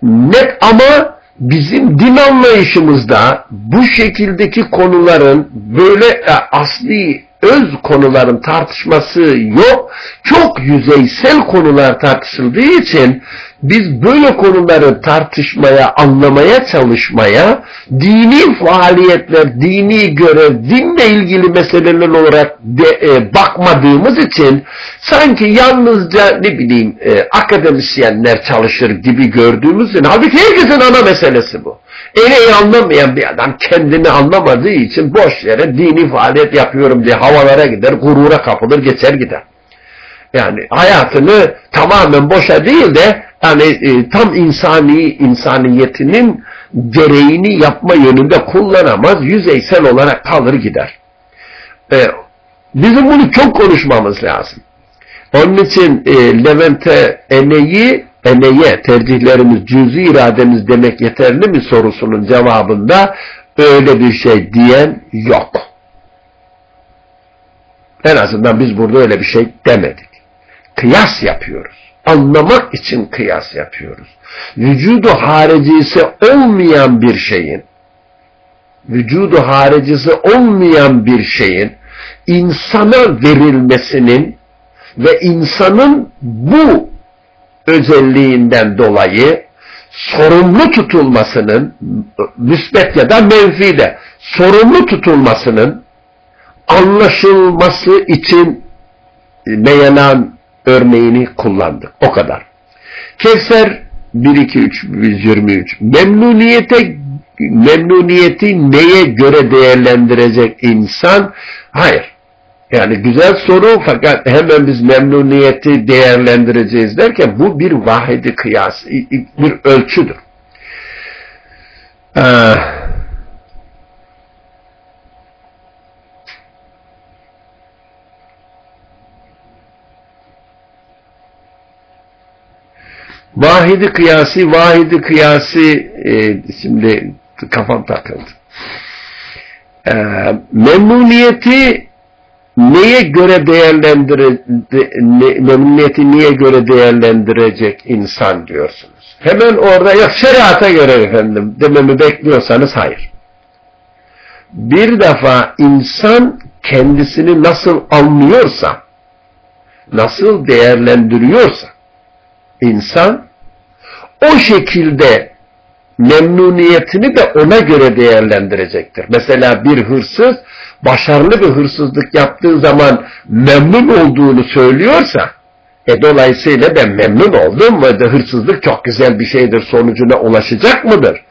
net ama bizim din anlayışımızda bu şekildeki konuların böyle e, asli öz konuların tartışması yok. Çok yüzeysel konular tartışıldığı için biz böyle konuları tartışmaya, anlamaya çalışmaya, dini faaliyetler, dini görev, dinle ilgili meseleler olarak de, e, bakmadığımız için sanki yalnızca ne bileyim e, akademisyenler çalışır gibi gördüğümüz için halbuki herkesin ana meselesi bu. Eneyi anlamayan bir adam kendini anlamadığı için boş yere dini faaliyet yapıyorum diye havalara gider, gurura kapılır, geçer gider. Yani hayatını tamamen boşa değil de yani e, tam insani insaniyetinin gereğini yapma yönünde kullanamaz, yüzeysel olarak kalır gider. E, bizim bunu çok konuşmamız lazım. Onun için e, Levent'e eneyi, eneye tercihlerimiz, cüzi irademiz demek yeterli mi sorusunun cevabında öyle bir şey diyen yok. En azından biz burada öyle bir şey demedik. Kıyas yapıyoruz. Anlamak için kıyas yapıyoruz. Vücudu haricisi olmayan bir şeyin vücudu haricisi olmayan bir şeyin insana verilmesinin ve insanın bu özelliğinden dolayı sorumlu tutulmasının müsbet ya da menfi de sorumlu tutulmasının anlaşılması için beyanan örneğini kullandık. O kadar. Kevser 1, 2, 3, 123 memnuniyete memnuniyeti neye göre değerlendirecek insan? Hayır. Yani güzel soru fakat hemen biz memnuniyeti değerlendireceğiz derken bu bir vahidi kıyas, bir ölçüdür. Ee, vahidi kıyası, vahidi kıyası e, şimdi kafam takıldı. Ee, memnuniyeti neye göre değerlendirecek, memnuniyeti niye göre değerlendirecek insan diyorsunuz. Hemen orada yok şeriata göre efendim dememi bekliyorsanız hayır. Bir defa insan kendisini nasıl anlıyorsa, nasıl değerlendiriyorsa, insan o şekilde memnuniyetini de ona göre değerlendirecektir. Mesela bir hırsız başarılı bir hırsızlık yaptığı zaman memnun olduğunu söylüyorsa e dolayısıyla ben memnun oldum ve de hırsızlık çok güzel bir şeydir sonucuna ulaşacak mıdır?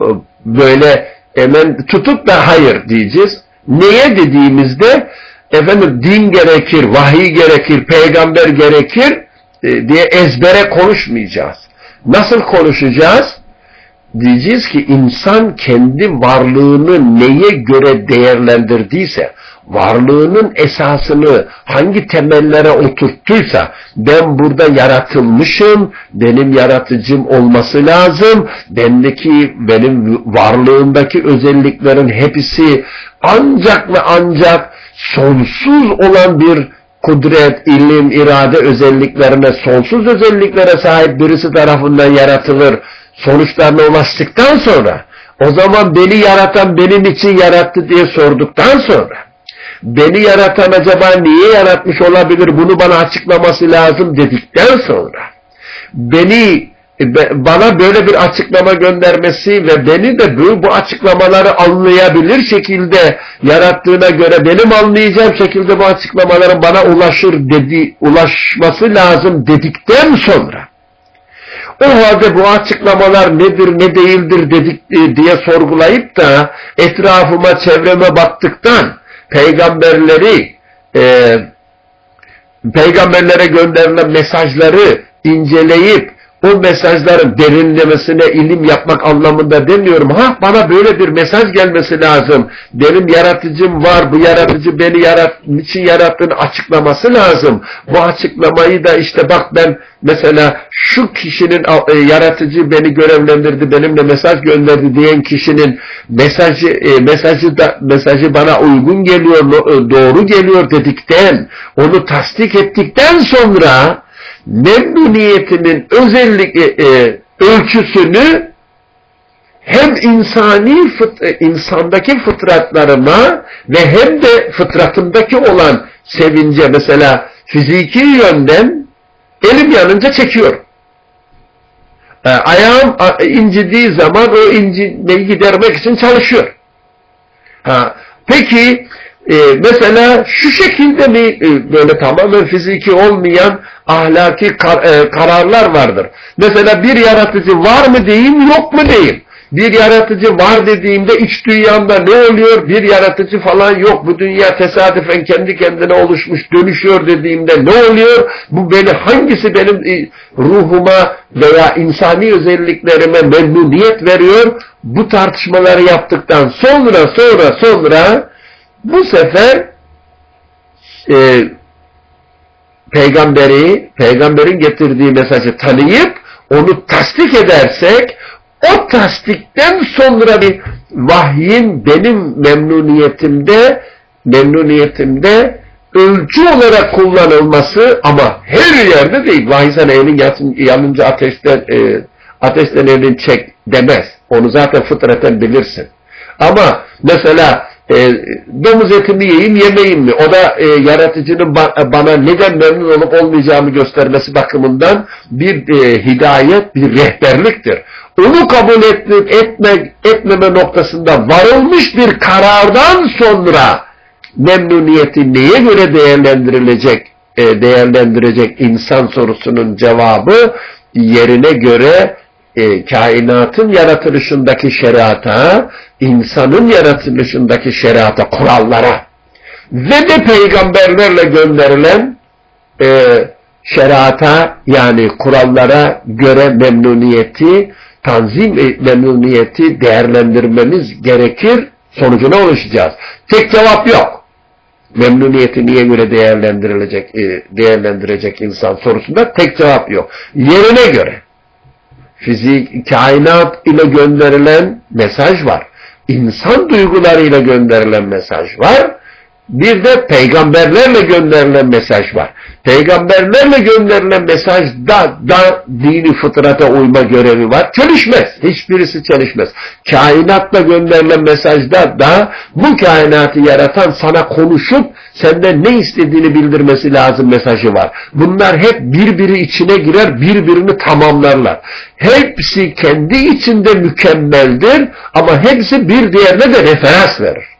E, böyle hemen tutup da hayır diyeceğiz. Neye dediğimizde efendim din gerekir, vahiy gerekir, peygamber gerekir diye ezbere konuşmayacağız. Nasıl konuşacağız? diyeceğiz ki insan kendi varlığını neye göre değerlendirdiyse, varlığının esasını hangi temellere oturttuysa, ben burada yaratılmışım, benim yaratıcım olması lazım, bendeki, benim varlığımdaki özelliklerin hepsi ancak ve ancak sonsuz olan bir kudret, ilim, irade özelliklerine, sonsuz özelliklere sahip birisi tarafından yaratılır. Sonuçlarına ulaştıktan sonra o zaman beni yaratan benim için yarattı diye sorduktan sonra beni yaratan acaba niye yaratmış olabilir bunu bana açıklaması lazım dedikten sonra beni bana böyle bir açıklama göndermesi ve beni de bu, bu açıklamaları anlayabilir şekilde yarattığına göre benim anlayacağım şekilde bu açıklamaların bana ulaşır dedi, ulaşması lazım dedikten sonra o halde bu açıklamalar nedir ne değildir dedik e, diye sorgulayıp da etrafıma çevreme baktıktan peygamberleri e, peygamberlere gönderilen mesajları inceleyip o mesajların derinlemesine ilim yapmak anlamında demiyorum. Ha bana böyle bir mesaj gelmesi lazım. Benim yaratıcım var. Bu yaratıcı beni yarat, için yarattığını açıklaması lazım. Bu açıklamayı da işte bak ben mesela şu kişinin e, yaratıcı beni görevlendirdi, benimle mesaj gönderdi diyen kişinin mesajı e, mesajı da mesajı bana uygun geliyor, e, doğru geliyor dedikten, onu tasdik ettikten sonra memnuniyetinin özellik e, ölçüsünü hem insani fıt, e, insandaki fıtratlarıma ve hem de fıtratımdaki olan sevince mesela fiziki yönden elim yanınca çekiyor. E, ayağım incidiği zaman o incimeyi gidermek için çalışıyor. Ha, peki e, mesela şu şekilde mi e, böyle tamamen fiziki olmayan ahlaki kar, e, kararlar vardır. Mesela bir yaratıcı var mı diyeyim yok mu diyeyim. Bir yaratıcı var dediğimde iç dünyamda ne oluyor? Bir yaratıcı falan yok. Bu dünya tesadüfen kendi kendine oluşmuş, dönüşüyor dediğimde ne oluyor? Bu beni hangisi benim e, ruhuma veya insani özelliklerime memnuniyet veriyor? Bu tartışmaları yaptıktan sonra sonra sonra bu sefer e, peygamberi, peygamberin getirdiği mesajı tanıyıp onu tasdik edersek o tasdikten sonra bir vahyin benim memnuniyetimde memnuniyetimde ölçü olarak kullanılması ama her yerde değil. Vahisen elin yanınca ateşten, e, ateşten elini çek demez. Onu zaten fıtraten bilirsin. Ama mesela e, domuz etini yiyeyim yemeyeyim mi? O da e, yaratıcının ba bana neden memnun olup olmayacağımı göstermesi bakımından bir e, hidayet, bir rehberliktir. Onu kabul etmek, etme, etmeme noktasında varılmış bir karardan sonra memnuniyeti neye göre değerlendirilecek, e, değerlendirecek insan sorusunun cevabı yerine göre e, kainatın yaratılışındaki şeriata, insanın yaratılışındaki şeriata, kurallara ve de peygamberlerle gönderilen e, şeriata yani kurallara göre memnuniyeti, tanzim memnuniyeti değerlendirmemiz gerekir. Sonucuna ulaşacağız. Tek cevap yok. Memnuniyeti niye göre değerlendirilecek, e, değerlendirecek insan sorusunda tek cevap yok. Yerine göre fizik, kainat ile gönderilen mesaj var. İnsan duygularıyla gönderilen mesaj var. Bir de peygamberlerle gönderilen mesaj var. Peygamberlerle gönderilen mesajda da dini fıtrata uyma görevi var. Çelişmez. Hiçbirisi çelişmez. Kainatla gönderilen mesajda da bu kainatı yaratan sana konuşup senden ne istediğini bildirmesi lazım mesajı var. Bunlar hep birbiri içine girer, birbirini tamamlarlar. Hepsi kendi içinde mükemmeldir ama hepsi bir diğerine de referans verir.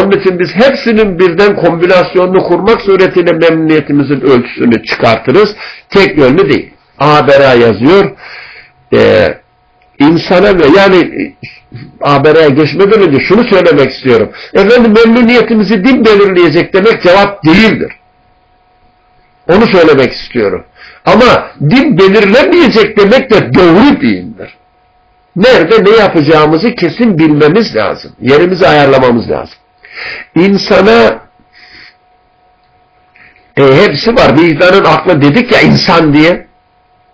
Onun için biz hepsinin birden kombinasyonunu kurmak suretiyle memnuniyetimizin ölçüsünü çıkartırız. Tek yönlü değil. Abera yazıyor. Ee, insana ve yani Abera'ya geçmeden önce şunu söylemek istiyorum. Efendim memnuniyetimizi din belirleyecek demek cevap değildir. Onu söylemek istiyorum. Ama din belirlemeyecek demek de doğru değildir. Nerede ne yapacağımızı kesin bilmemiz lazım. Yerimizi ayarlamamız lazım. İnsana e, hepsi var. Vicdanın aklı dedik ya insan diye.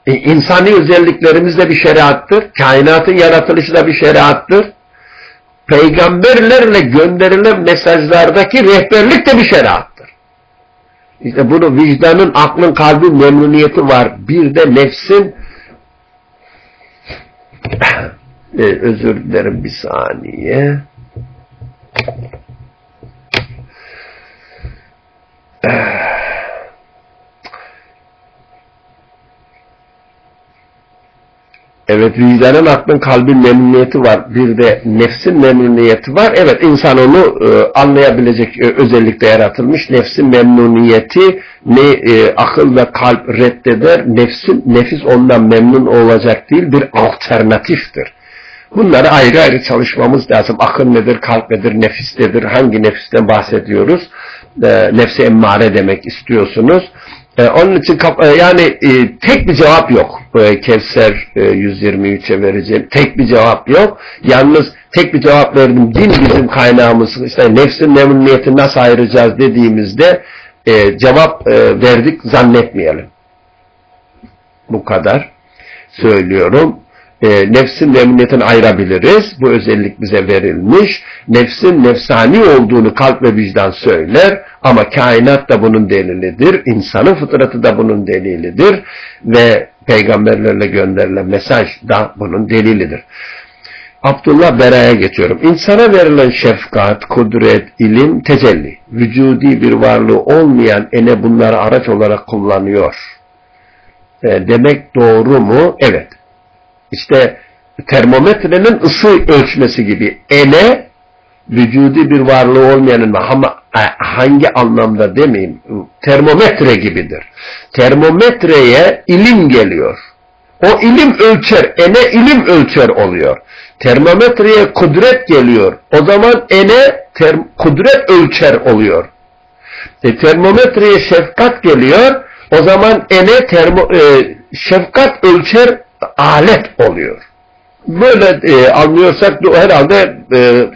E, insani özelliklerimiz de bir şeriattır. Kainatın yaratılışı da bir şeriattır. Peygamberlerle gönderilen mesajlardaki rehberlik de bir şeriattır. İşte bunu vicdanın, aklın, kalbin memnuniyeti var. Bir de nefsin e, özür dilerim bir saniye. Evet vicdanın aklın kalbin memnuniyeti var. Bir de nefsin memnuniyeti var. Evet insan onu e, anlayabilecek e, özellikle yaratılmış. Nefsin memnuniyeti ne e, akıl ve kalp reddeder. Nefsin nefis ondan memnun olacak değil bir alternatiftir. Bunları ayrı ayrı çalışmamız lazım. Akıl nedir, kalp nedir, nefis nedir, hangi nefisten bahsediyoruz? E, nefse emmare demek istiyorsunuz. E, onun için e, yani e, tek bir cevap yok. E, Kevser e, 123'e vereceğim. Tek bir cevap yok. Yalnız tek bir cevap verdim. Din bizim kaynağımız. İşte nefsin memnuniyeti nasıl ayıracağız dediğimizde e, cevap e, verdik zannetmeyelim. Bu kadar söylüyorum e, nefsin memnuniyetini ayırabiliriz. Bu özellik bize verilmiş. Nefsin nefsani olduğunu kalp ve vicdan söyler ama kainat da bunun delilidir. İnsanın fıtratı da bunun delilidir ve peygamberlerle gönderilen mesaj da bunun delilidir. Abdullah Bera'ya geçiyorum. İnsana verilen şefkat, kudret, ilim, tecelli. Vücudi bir varlığı olmayan ene bunları araç olarak kullanıyor. E, demek doğru mu? Evet işte termometrenin ısı ölçmesi gibi ele vücudi bir varlığı olmayanın ama e, hangi anlamda demeyeyim termometre gibidir. Termometreye ilim geliyor. O ilim ölçer, ene ilim ölçer oluyor. Termometreye kudret geliyor. O zaman ene kudret ölçer oluyor. E, termometreye şefkat geliyor. O zaman ene termo, e, şefkat ölçer alet oluyor. Böyle e, anlıyorsak herhalde e,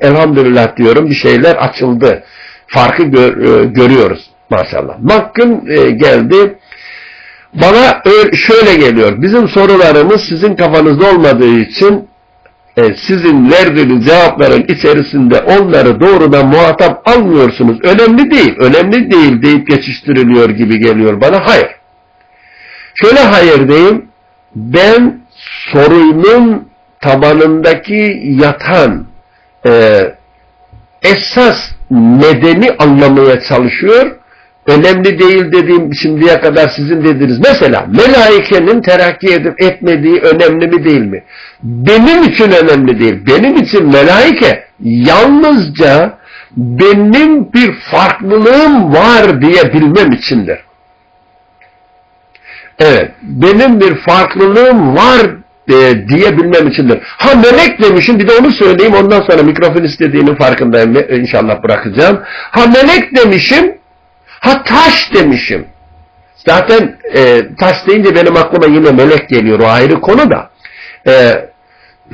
elhamdülillah diyorum bir şeyler açıldı. Farkı gör, e, görüyoruz maşallah. Mahkum e, geldi. Bana öyle, şöyle geliyor. Bizim sorularımız sizin kafanızda olmadığı için e, sizin verdiğiniz cevapların içerisinde onları doğrudan muhatap almıyorsunuz. Önemli değil, önemli değil deyip geçiştiriliyor gibi geliyor bana. Hayır. Şöyle hayır diyeyim. Ben sorunun tabanındaki yatan e, esas nedeni anlamaya çalışıyor önemli değil dediğim şimdiye kadar sizin dediniz. Mesela melaikenin terakki edip etmediği önemli mi değil mi? Benim için önemli değil. Benim için melaike yalnızca benim bir farklılığım var diye bilmem içindir. Evet, benim bir farklılığım var e, diyebilmem içindir. Ha melek demişim bir de onu söyleyeyim ondan sonra mikrofon istediğinin farkındayım inşallah bırakacağım. Ha melek demişim Ha taş demişim. Zaten e, taş deyince benim aklıma yine melek geliyor. O ayrı konu da. E,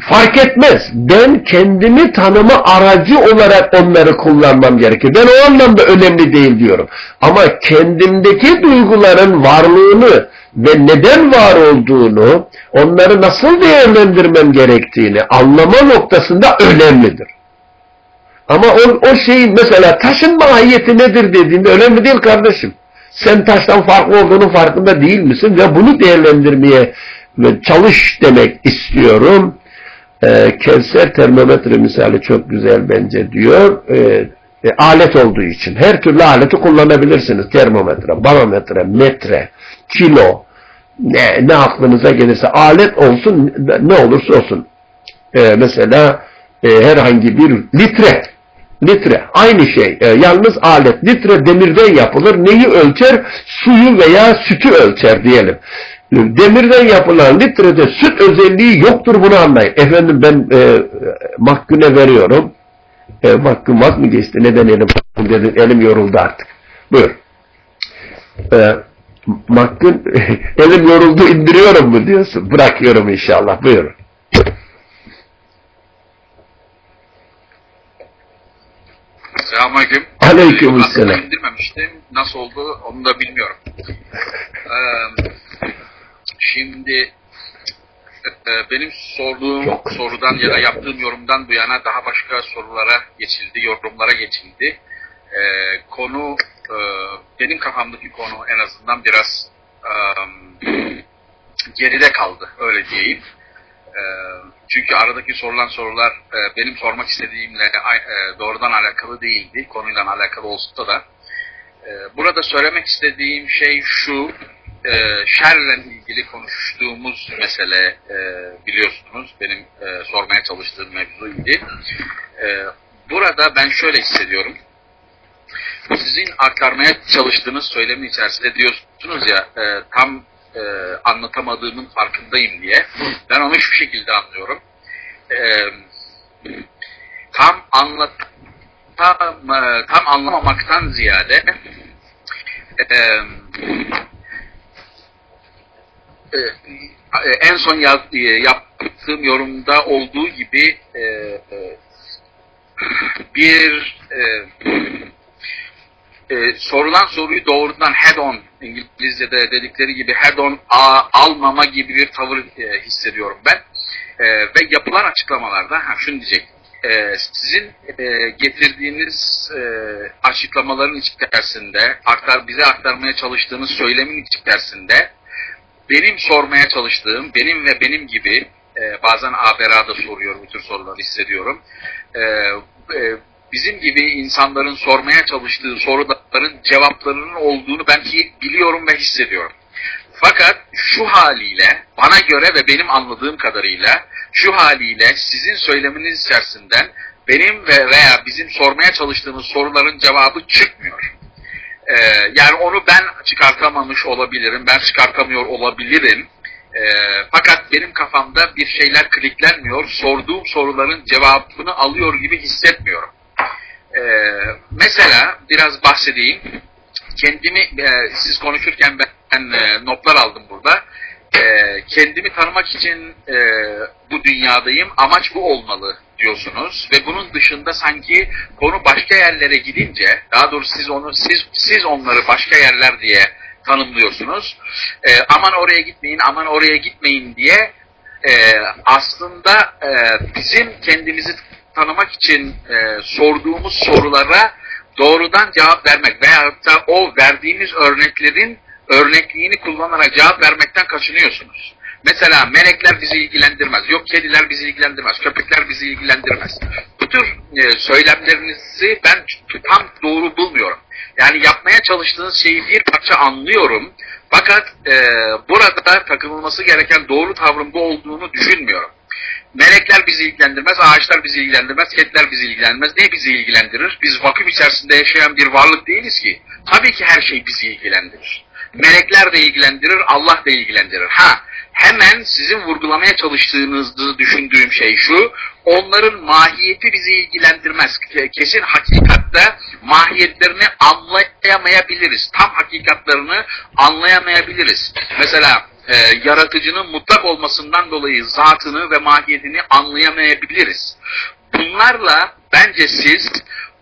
fark etmez. Ben kendimi tanıma aracı olarak onları kullanmam gerekir. Ben o anlamda önemli değil diyorum. Ama kendimdeki duyguların varlığını ve neden var olduğunu, onları nasıl değerlendirmem gerektiğini anlama noktasında önemlidir. Ama o, o şeyin mesela taşın mahiyeti nedir dediğinde önemli değil kardeşim. Sen taştan farklı olduğunun farkında değil misin? Ve bunu değerlendirmeye ve çalış demek istiyorum. Ee, Kevser termometre misali çok güzel bence diyor. Ee, e, alet olduğu için. Her türlü aleti kullanabilirsiniz. Termometre, barometre, metre, kilo, ne, ne aklınıza gelirse alet olsun, ne olursa olsun. Ee, mesela e, herhangi bir litre litre. Aynı şey. E, yalnız alet. Litre demirden yapılır. Neyi ölçer? Suyu veya sütü ölçer diyelim. Demirden yapılan litrede süt özelliği yoktur bunu anlayın. Efendim ben e, mahkune veriyorum. E, mahkum vaz mı geçti? Neden elim dedim. Elim yoruldu artık. Buyur. E, mahkum elim yoruldu indiriyorum mu diyorsun? Bırakıyorum inşallah. Buyurun. Selamünaleyküm. Aleyküm selam. indirmemiştim. Nasıl oldu onu da bilmiyorum. Ee, şimdi benim sorduğum Çok. sorudan ya da yaptığım yorumdan bu yana daha başka sorulara geçildi, yorumlara geçildi. Ee, konu e, benim kafamdaki konu en azından biraz e, geride kaldı öyle diyeyim. E, çünkü aradaki sorulan sorular e, benim sormak istediğimle e, doğrudan alakalı değildi. Konuyla alakalı olsa da. E, burada söylemek istediğim şey şu. E, şerle ilgili konuştuğumuz mesele e, biliyorsunuz. Benim e, sormaya çalıştığım mevzu idi. E, burada ben şöyle hissediyorum. Sizin aktarmaya çalıştığınız söylemin içerisinde diyorsunuz ya e, tam e, anlatamadığımın farkındayım diye. Ben onu şu şekilde anlıyorum. E, tam anlat tam, e, tam anlamamaktan ziyade e, e, en son yaz, e, yaptığım yorumda olduğu gibi e, e, bir e, e, sorulan soruyu doğrudan head on İngilizce'de dedikleri gibi head on a, almama gibi bir tavır e, hissediyorum ben. E, ve yapılan açıklamalarda ha, şunu diyecek. E, sizin e, getirdiğiniz e, açıklamaların içerisinde aktar bize aktarmaya çalıştığınız söylemin içerisinde benim sormaya çalıştığım, benim ve benim gibi e, bazen ABRA'da soruyor bu tür soruları hissediyorum. E, e, bizim gibi insanların sormaya çalıştığı soruların cevaplarının olduğunu ben biliyorum ve hissediyorum. Fakat şu haliyle, bana göre ve benim anladığım kadarıyla, şu haliyle sizin söyleminiz içerisinden benim ve veya bizim sormaya çalıştığımız soruların cevabı çıkmıyor. Ee, yani onu ben çıkartamamış olabilirim, ben çıkartamıyor olabilirim. Ee, fakat benim kafamda bir şeyler kliklenmiyor, sorduğum soruların cevabını alıyor gibi hissetmiyorum. Ee, mesela biraz bahsedeyim. Kendimi e, siz konuşurken ben, ben e, notlar aldım burada. E, kendimi tanımak için e, bu dünyadayım. Amaç bu olmalı diyorsunuz ve bunun dışında sanki konu başka yerlere gidince, daha doğrusu siz onu siz siz onları başka yerler diye tanımlıyorsunuz. E, aman oraya gitmeyin, aman oraya gitmeyin diye e, aslında e, bizim kendimizi tanımak için e, sorduğumuz sorulara doğrudan cevap vermek veyahut da o verdiğimiz örneklerin örnekliğini kullanarak cevap vermekten kaçınıyorsunuz. Mesela melekler bizi ilgilendirmez, yok kediler bizi ilgilendirmez, köpekler bizi ilgilendirmez. Bu tür e, söylemlerinizi ben tam doğru bulmuyorum. Yani yapmaya çalıştığınız şeyi bir parça anlıyorum. Fakat e, burada takılması gereken doğru tavrın bu olduğunu düşünmüyorum. Melekler bizi ilgilendirmez, ağaçlar bizi ilgilendirmez, kediler bizi ilgilendirmez. Ne bizi ilgilendirir? Biz vakıf içerisinde yaşayan bir varlık değiliz ki. Tabii ki her şey bizi ilgilendirir. Melekler de ilgilendirir, Allah da ilgilendirir. Ha, hemen sizin vurgulamaya çalıştığınızı düşündüğüm şey şu, onların mahiyeti bizi ilgilendirmez. Kesin hakikatte mahiyetlerini anlayamayabiliriz. Tam hakikatlerini anlayamayabiliriz. Mesela e, yaratıcının mutlak olmasından dolayı zatını ve mahiyetini anlayamayabiliriz. Bunlarla bence siz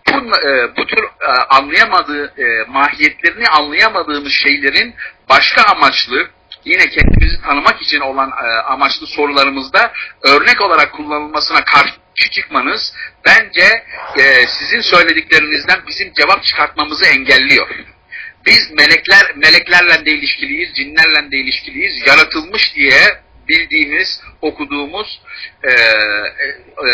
bu, e, bu tür e, anlayamadığı, e, mahiyetlerini anlayamadığımız şeylerin başka amaçlı, yine kendimizi tanımak için olan e, amaçlı sorularımızda örnek olarak kullanılmasına karşı çıkmanız bence e, sizin söylediklerinizden bizim cevap çıkartmamızı engelliyor. Biz melekler meleklerle de ilişkiliyiz, cinlerle de ilişkiliyiz. Yaratılmış diye bildiğimiz, okuduğumuz e, e, e,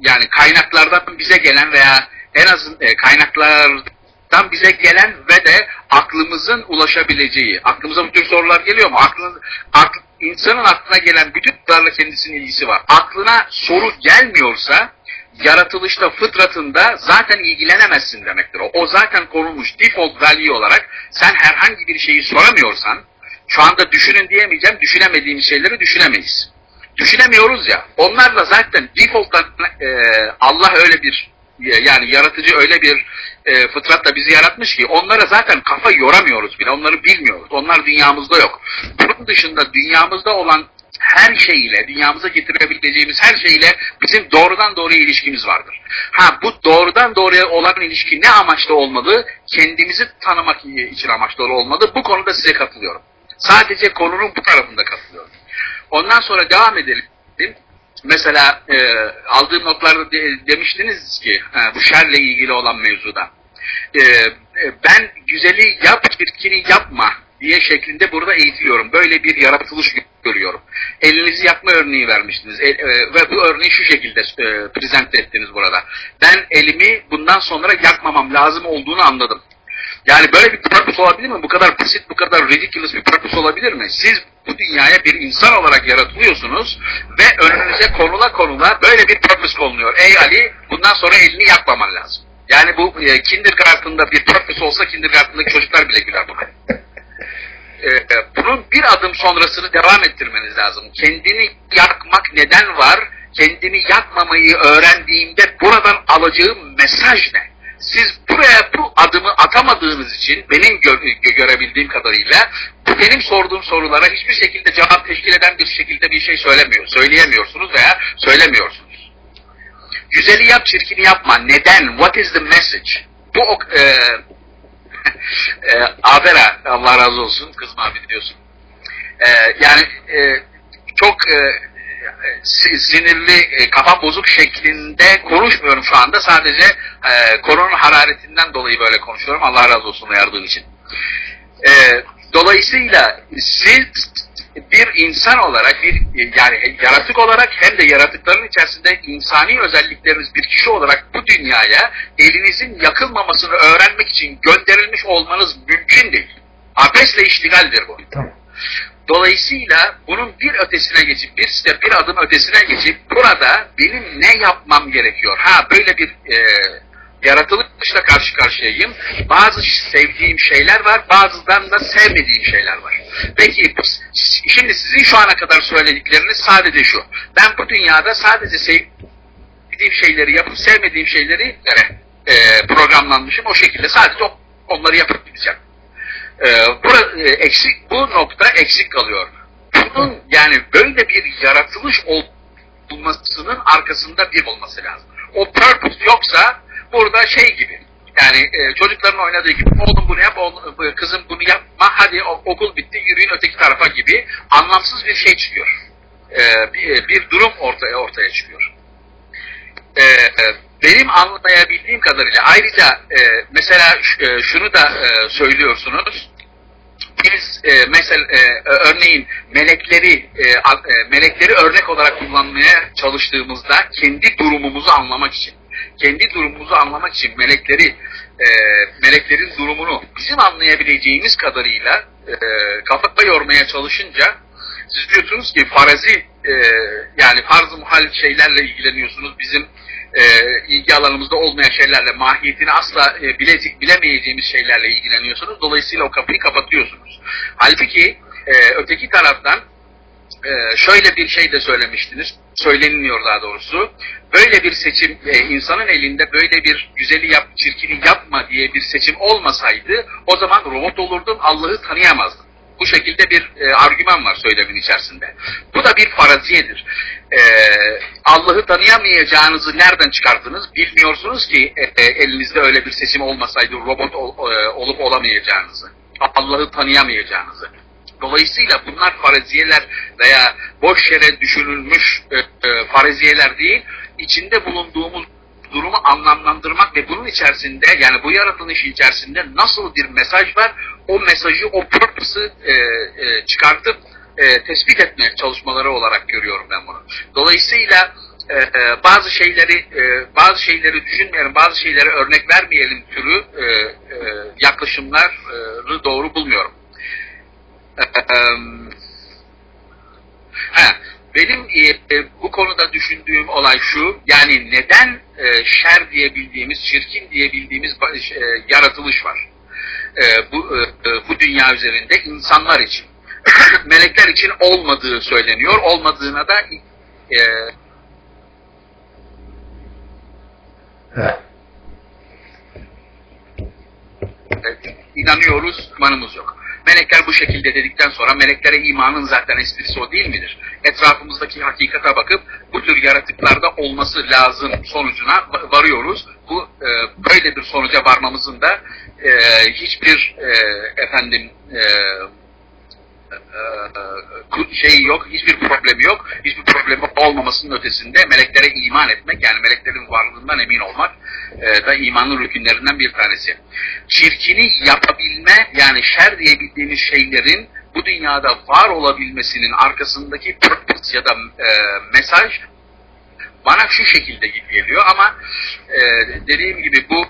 yani kaynaklardan bize gelen veya en az e, kaynaklardan bize gelen ve de aklımızın ulaşabileceği, aklımıza bu tür sorular geliyor mu? Aklın, akl, insanın aklına gelen bütün sorularla kendisinin ilgisi var. Aklına soru gelmiyorsa yaratılışta, fıtratında zaten ilgilenemezsin demektir. O, o zaten konulmuş default value olarak sen herhangi bir şeyi soramıyorsan, şu anda düşünün diyemeyeceğim, düşünemediğimiz şeyleri düşünemeyiz. Düşünemiyoruz ya, onlarla zaten default'tan e, Allah öyle bir, yani yaratıcı öyle bir e, fıtratla bizi yaratmış ki onlara zaten kafa yoramıyoruz bile, onları bilmiyoruz. Onlar dünyamızda yok. Bunun dışında dünyamızda olan her şeyiyle, dünyamıza getirebileceğimiz her şeyle bizim doğrudan doğruya ilişkimiz vardır. Ha bu doğrudan doğruya olan ilişki ne amaçlı olmalı? Kendimizi tanımak için amaçlı olmalı. Bu konuda size katılıyorum. Sadece konunun bu tarafında katılıyorum. Ondan sonra devam edelim. Mesela e, aldığım notlarda de, demiştiniz ki e, bu şerle ilgili olan mevzuda. E, e, ben güzeli yap, çirkini yapma diye şeklinde burada eğitiliyorum. Böyle bir yaratılış görüyorum. Elinizi yakma örneği vermiştiniz. E, e, ve bu örneği şu şekilde e, prezent ettiniz burada. Ben elimi bundan sonra yakmamam lazım olduğunu anladım. Yani böyle bir purpose olabilir mi? Bu kadar basit, bu kadar ridiculous bir purpose olabilir mi? Siz bu dünyaya bir insan olarak yaratılıyorsunuz ve önünüze konula konula böyle bir purpose konuluyor. Ey Ali bundan sonra elini yakmaman lazım. Yani bu e, kindergarten'da bir purpose olsa kindergarten'daki çocuklar bile güler buna. E, bunun bir adım sonrasını devam ettirmeniz lazım. Kendini yakmak neden var? Kendini yakmamayı öğrendiğimde buradan alacağım mesaj ne? Siz buraya bu adımı atamadığınız için benim gö görebildiğim kadarıyla benim sorduğum sorulara hiçbir şekilde cevap teşkil eden bir şekilde bir şey söylemiyor, söyleyemiyorsunuz veya söylemiyorsunuz. Güzeli yap, çirkini yapma. Neden? What is the message? Bu e, e, Abera, Allah razı olsun, kızma abi diyorsun. E, yani e, çok e, sinirli, e, kafa bozuk şeklinde konuşmuyorum şu anda. Sadece e, konunun hararetinden dolayı böyle konuşuyorum. Allah razı olsun yardığın için. E, dolayısıyla siz bir insan olarak, bir yani yaratık olarak hem de yaratıkların içerisinde insani özellikleriniz bir kişi olarak bu dünyaya elinizin yakılmamasını öğrenmek için gönderilmiş olmanız mümkün değil. Abesle iştigaldir bu. Tamam. Dolayısıyla bunun bir ötesine geçip, bir step, bir adım ötesine geçip burada benim ne yapmam gerekiyor? Ha böyle bir e, yaratılışla karşı karşıyayım. Bazı sevdiğim şeyler var, bazıdan da sevmediğim şeyler var. Peki şimdi sizin şu ana kadar söyledikleriniz sadece şu. Ben bu dünyada sadece sevdiğim şeyleri yapıp sevmediğim şeyleri e, programlanmışım. O şekilde sadece onları yapıp gideceğim. E, bura, e, eksik, bu nokta eksik kalıyor. Bunun yani böyle bir yaratılış olmasının arkasında bir olması lazım. O purpose yoksa burada şey gibi yani e, çocukların oynadığı gibi oğlum bunu yap, oğlum, kızım bunu yapma, hadi okul bitti yürüyün öteki tarafa gibi anlamsız bir şey çıkıyor. e, bir, bir durum ortaya ortaya çıkıyor. E, benim anlayabildiğim kadarıyla ayrıca e, mesela e, şunu da e, söylüyorsunuz. Biz e, mesela e, örneğin melekleri e, e, melekleri örnek olarak kullanmaya çalıştığımızda kendi durumumuzu anlamak için, kendi durumumuzu anlamak için melekleri e, meleklerin durumunu bizim anlayabileceğimiz kadarıyla e, kafa yormaya çalışınca siz diyorsunuz ki farazi e, yani farz-ı muhal şeylerle ilgileniyorsunuz. Bizim e, ilgi alanımızda olmayan şeylerle, mahiyetini asla e, bilecek, bilemeyeceğimiz şeylerle ilgileniyorsunuz. Dolayısıyla o kapıyı kapatıyorsunuz. Halbuki e, öteki taraftan e, şöyle bir şey de söylemiştiniz. Söylenmiyor daha doğrusu. Böyle bir seçim, e, insanın elinde böyle bir güzeli yap, çirkini yapma diye bir seçim olmasaydı o zaman robot olurdun, Allah'ı tanıyamazdın. Bu şekilde bir e, argüman var söylemin içerisinde. Bu da bir faraziyedir. E, Allah'ı tanıyamayacağınızı nereden çıkardınız? Bilmiyorsunuz ki elinizde öyle bir seçim olmasaydı robot ol, olup olamayacağınızı. Allah'ı tanıyamayacağınızı. Dolayısıyla bunlar faraziyeler veya boş yere düşünülmüş e, e, faraziyeler değil, içinde bulunduğumuz durumu anlamlandırmak ve bunun içerisinde yani bu yaratılış içerisinde nasıl bir mesaj var o mesajı o purpose'ı e, e, çıkartıp e, tespit etmeye çalışmaları olarak görüyorum ben bunu. Dolayısıyla e, e, bazı şeyleri e, bazı şeyleri düşünmeyelim, bazı şeylere örnek vermeyelim türü yaklaşımları doğru bulmuyorum. E, e, ha, benim e, bu konuda düşündüğüm olay şu, yani neden e, şer diyebildiğimiz, çirkin diyebildiğimiz e, yaratılış var? E, bu, e, bu dünya üzerinde insanlar için. Melekler için olmadığı söyleniyor. Olmadığına da e, inanıyoruz, imanımız yok. Melekler bu şekilde dedikten sonra meleklere imanın zaten esprisi o değil midir? Etrafımızdaki hakikate bakıp bu tür yaratıklarda olması lazım sonucuna varıyoruz. Bu e, böyle bir sonuca varmamızın da e, hiçbir e, efendim e, e, şeyi yok, hiçbir problemi yok. Hiçbir problemi olmamasının ötesinde meleklere iman etmek, yani meleklerin varlığından emin olmak e, da imanın rükünlerinden bir tanesi. Çirkini yapabilme, yani şer diyebildiğimiz şeylerin bu dünyada var olabilmesinin arkasındaki purpose ya da e, mesaj bana şu şekilde geliyor ama e, dediğim gibi bu,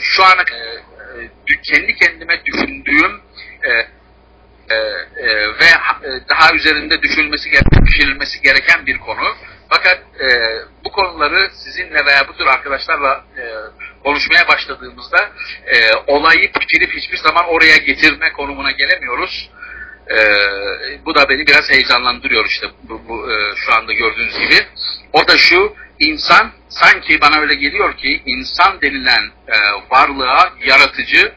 şu ana kendi kendime düşündüğüm e, e, ve e, daha üzerinde düşünülmesi gereken, pişirilmesi gereken bir konu. Fakat e, bu konuları sizinle veya bu tür arkadaşlarla e, konuşmaya başladığımızda e, olayı pişirip hiçbir zaman oraya getirme konumuna gelemiyoruz. E, bu da beni biraz heyecanlandırıyor işte bu, bu e, şu anda gördüğünüz gibi. O da şu, insan sanki bana öyle geliyor ki insan denilen e, varlığa yaratıcı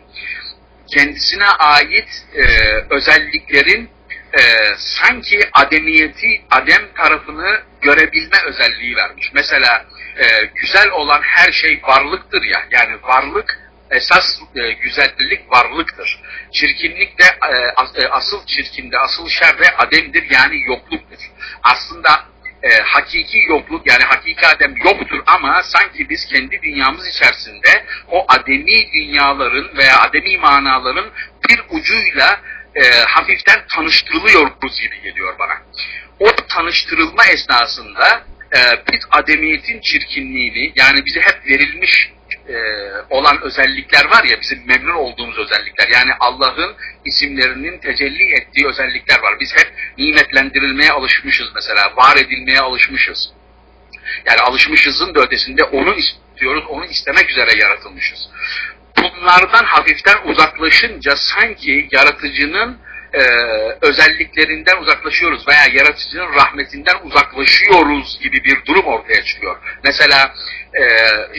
kendisine ait e, özelliklerin e, sanki ademiyeti, adem tarafını görebilme özelliği vermiş. Mesela e, güzel olan her şey varlıktır ya, yani varlık esas e, güzellik varlıktır. Çirkinlik de e, e, asıl çirkinde, asıl şer de ademdir yani yokluktur. Aslında e, hakiki yokluk yani hakiki adem yoktur ama sanki biz kendi dünyamız içerisinde o ademi dünyaların veya ademi manaların bir ucuyla e, hafiften tanıştırılıyoruz gibi geliyor bana. O tanıştırılma esnasında e, biz ademiyetin çirkinliğini yani bize hep verilmiş e, olan özellikler var ya bizim memnun olduğumuz özellikler. Yani Allah'ın isimlerinin tecelli ettiği özellikler var. Biz hep nimetlendirilmeye alışmışız mesela. Var edilmeye alışmışız. Yani alışmışızın da ötesinde onu istiyoruz, onu istemek üzere yaratılmışız. Bunlardan hafiften uzaklaşınca sanki yaratıcının e, özelliklerinden uzaklaşıyoruz veya yaratıcının rahmetinden uzaklaşıyoruz gibi bir durum ortaya çıkıyor. Mesela e,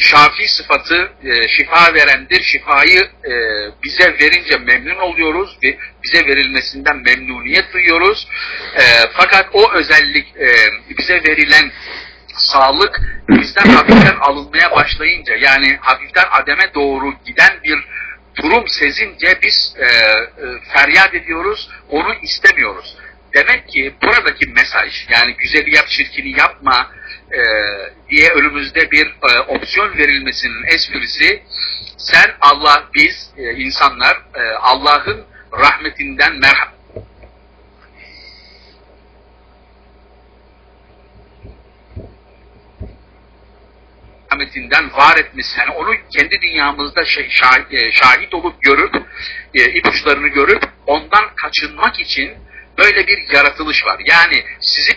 şafi sıfatı e, şifa verendir. Şifayı e, bize verince memnun oluyoruz ve bize verilmesinden memnuniyet duyuyoruz. E, fakat o özellik e, bize verilen sağlık bizden hafiften alınmaya başlayınca yani hafiften ademe doğru giden bir durum sezince biz e, e, feryat ediyoruz, onu istemiyoruz. Demek ki buradaki mesaj yani güzeli yap çirkini yapma e, diye önümüzde bir e, opsiyon verilmesinin esprisi sen Allah biz e, insanlar e, Allah'ın rahmetinden merhamet rahmetinden var etmesi, yani onu kendi dünyamızda şey, şahit, e, şahit olup görüp, e, ipuçlarını görüp ondan kaçınmak için böyle bir yaratılış var. Yani sizin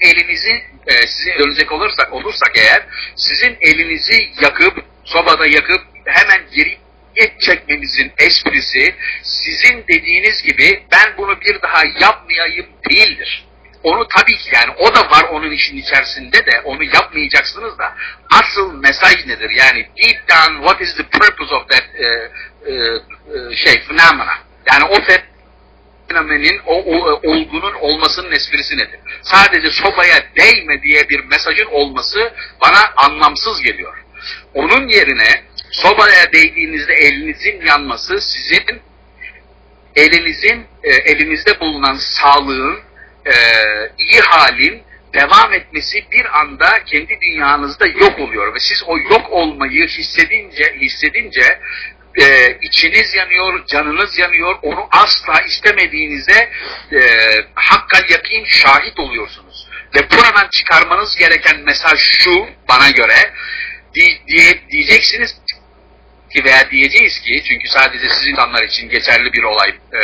elinizi, e, sizin dönecek olursak, olursak eğer, sizin elinizi yakıp, sobada yakıp hemen geri et çekmenizin esprisi sizin dediğiniz gibi ben bunu bir daha yapmayayım değildir onu tabii ki yani o da var onun işin içerisinde de onu yapmayacaksınız da asıl mesaj nedir? Yani deep down what is the purpose of that e, e, e, şey phenomena? Yani o fenomenin, o, o olgunun olmasının esprisi nedir? Sadece sobaya değme diye bir mesajın olması bana anlamsız geliyor. Onun yerine sobaya değdiğinizde elinizin yanması sizin elinizin e, elinizde bulunan sağlığın e, iyi halin devam etmesi bir anda kendi dünyanızda yok oluyor ve siz o yok olmayı hissedince hissedince e, içiniz yanıyor, canınız yanıyor, onu asla istemediğinize e, hakkal yakin şahit oluyorsunuz. Ve buradan çıkarmanız gereken mesaj şu bana göre di, diye, diyeceksiniz ki veya diyeceğiz ki çünkü sadece sizin insanlar için geçerli bir olay e,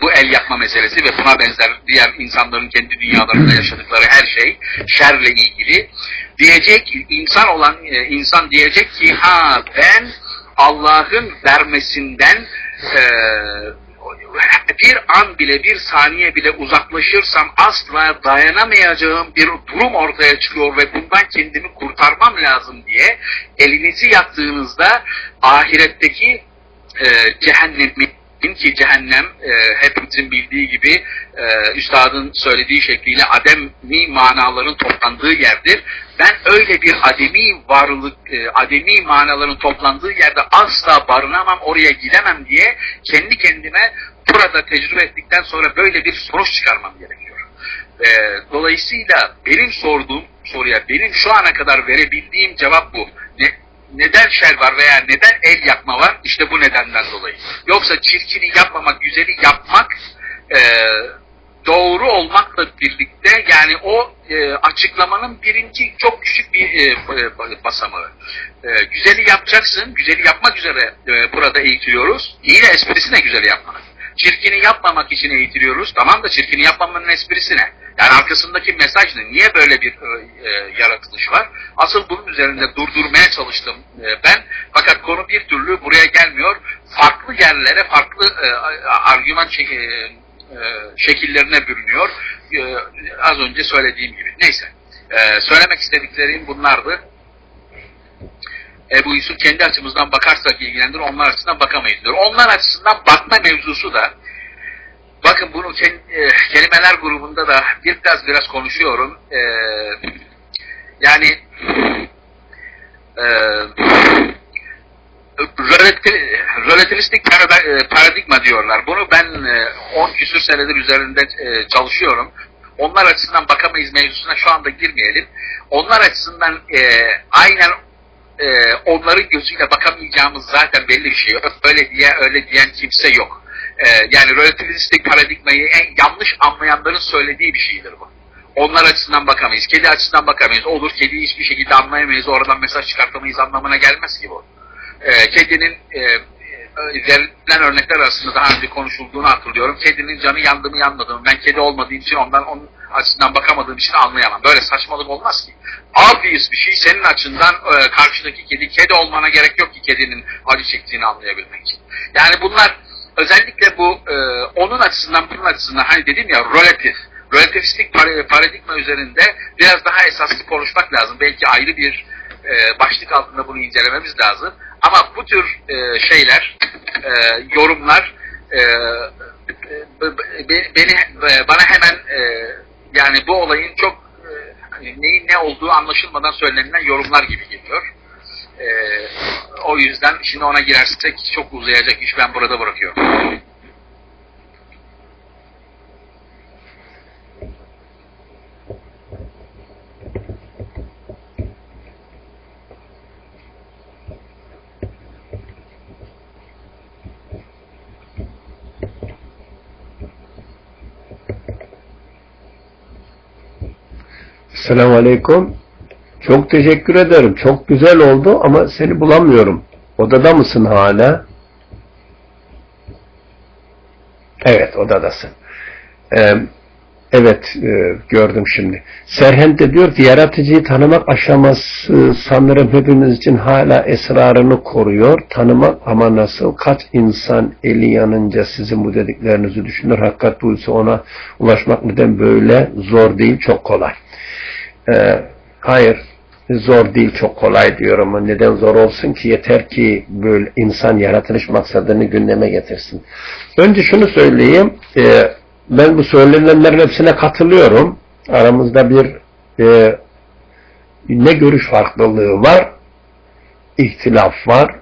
bu el yapma meselesi ve buna benzer diğer insanların kendi dünyalarında yaşadıkları her şey şerle ilgili. Diyecek insan olan e, insan diyecek ki ha ben Allah'ın vermesinden e, bir an bile bir saniye bile uzaklaşırsam asla dayanamayacağım bir durum ortaya çıkıyor ve bundan kendimi kurtarmam lazım diye elinizi yaktığınızda ahiretteki e, cehennemi ki cehennem e, hepimizin bildiği gibi e, üstadın söylediği şekliyle ademi manaların toplandığı yerdir. Ben öyle bir ademi varlık, e, ademi manaların toplandığı yerde asla barınamam, oraya gidemem diye kendi kendime burada tecrübe ettikten sonra böyle bir sonuç çıkarmam gerekiyor. E, dolayısıyla benim sorduğum soruya, benim şu ana kadar verebildiğim cevap bu. Ne, neden şer var veya neden el yakma var? İşte bu nedenden dolayı. Yoksa çirkini yapmamak, güzeli yapmak e, doğru olmakla birlikte yani o e, açıklamanın birinci çok küçük bir e, e basamağı. E, güzeli yapacaksın, güzeli yapmak üzere e, burada eğitiliyoruz. Yine esprisi ne güzeli yapmak. Çirkini yapmamak için eğitiliyoruz. Tamam da çirkini yapmamanın esprisi ne? Yani arkasındaki mesaj ne? Niye böyle bir e, e, yaratılış var? Asıl bunun üzerinde durdurmaya çalıştım e, ben. Fakat konu bir türlü buraya gelmiyor. Farklı yerlere, farklı e, argüman şek e, şekillerine bürünüyor. E, az önce söylediğim gibi. Neyse. E, söylemek istediklerim bunlardı. Ebu Yusuf kendi açımızdan bakarsak ilgilendir, onlar açısından bakamayız diyor. Onlar açısından bakma mevzusu da bakın bunu kelimeler grubunda da biraz biraz konuşuyorum. Yani e, relativistik e, paradigma diyorlar. Bunu ben 10 küsür senedir üzerinde çalışıyorum. Onlar açısından bakamayız mevzusuna şu anda girmeyelim. Onlar açısından e, aynen e, onların gözüyle bakamayacağımız zaten belli bir şey. Öyle diye öyle diyen kimse yok. E, yani relativistik paradigmayı en yanlış anlayanların söylediği bir şeydir bu. Onlar açısından bakamayız. Kedi açısından bakamayız. Olur kediyi hiçbir şekilde anlayamayız. Oradan mesaj çıkartamayız anlamına gelmez ki bu. E, kedinin e, verilen örnekler arasında daha önce konuşulduğunu hatırlıyorum. Kedinin canı yandı mı yanmadı mı? Ben kedi olmadığım için ondan onun açısından bakamadığım için anlayamam. Böyle saçmalık olmaz ki. Obvious bir şey senin açından e, karşıdaki kedi, kedi olmana gerek yok ki kedinin acı çektiğini anlayabilmek için. Yani bunlar özellikle bu e, onun açısından bunun açısından hani dedim ya relatif, relativistik paradigma üzerinde biraz daha esaslı konuşmak lazım. Belki ayrı bir e, başlık altında bunu incelememiz lazım. Ama bu tür e, şeyler, e, yorumlar e, e, beni e, bana hemen e, yani bu olayın çok e, hani neyin ne olduğu anlaşılmadan söylenilen yorumlar gibi geliyor. E, o yüzden şimdi ona girersek çok uzayacak iş ben burada bırakıyorum. Selamun Aleyküm. Çok teşekkür ederim. Çok güzel oldu ama seni bulamıyorum. Odada mısın hala? Evet, odadasın. Ee, evet, e, gördüm şimdi. Serhent de diyor ki, yaratıcıyı tanımak aşaması sanırım hepimiz için hala esrarını koruyor. Tanımak ama nasıl? Kaç insan eli yanınca sizin bu dediklerinizi düşünür. Hakikat buysa ona ulaşmak neden böyle zor değil, çok kolay. Ee, hayır, zor değil, çok kolay diyorum neden zor olsun ki yeter ki böyle insan yaratılış maksadını gündeme getirsin. Önce şunu söyleyeyim, e, ben bu söylenenlerin hepsine katılıyorum. Aramızda bir e, ne görüş farklılığı var, ihtilaf var,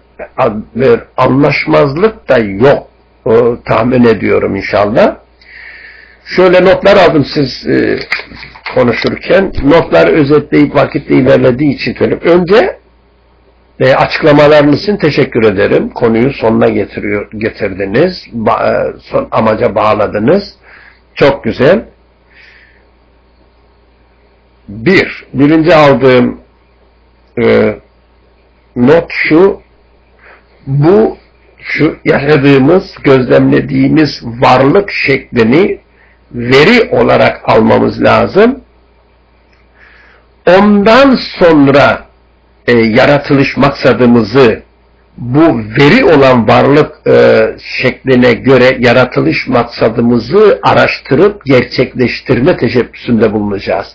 bir anlaşmazlık da yok. O, tahmin ediyorum inşallah. Şöyle notlar aldım siz e, konuşurken. Notları özetleyip vakitte ilerlediği için söyleyeyim. Önce e, açıklamalarınız teşekkür ederim. Konuyu sonuna getiriyor, getirdiniz. Ba, e, son amaca bağladınız. Çok güzel. Bir, birinci aldığım e, not şu, bu şu yaşadığımız, gözlemlediğimiz varlık şeklini veri olarak almamız lazım. Ondan sonra e, yaratılış maksadımızı bu veri olan varlık e, şekline göre yaratılış maksadımızı araştırıp gerçekleştirme teşebbüsünde bulunacağız.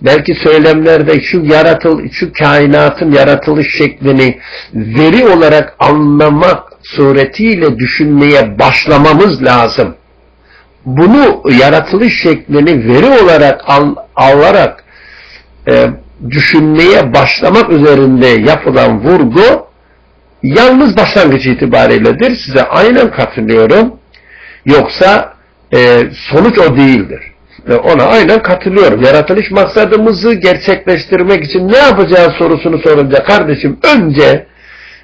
Belki söylemlerde şu yaratıl şu kainatın yaratılış şeklini veri olarak anlamak suretiyle düşünmeye başlamamız lazım. Bunu yaratılış şeklini veri olarak al, alarak e, düşünmeye başlamak üzerinde yapılan vurgu yalnız başlangıç itibariyledir. Size aynen katılıyorum. Yoksa e, sonuç o değildir. Ve ona aynen katılıyorum. Yaratılış maksadımızı gerçekleştirmek için ne yapacağız sorusunu sorunca kardeşim önce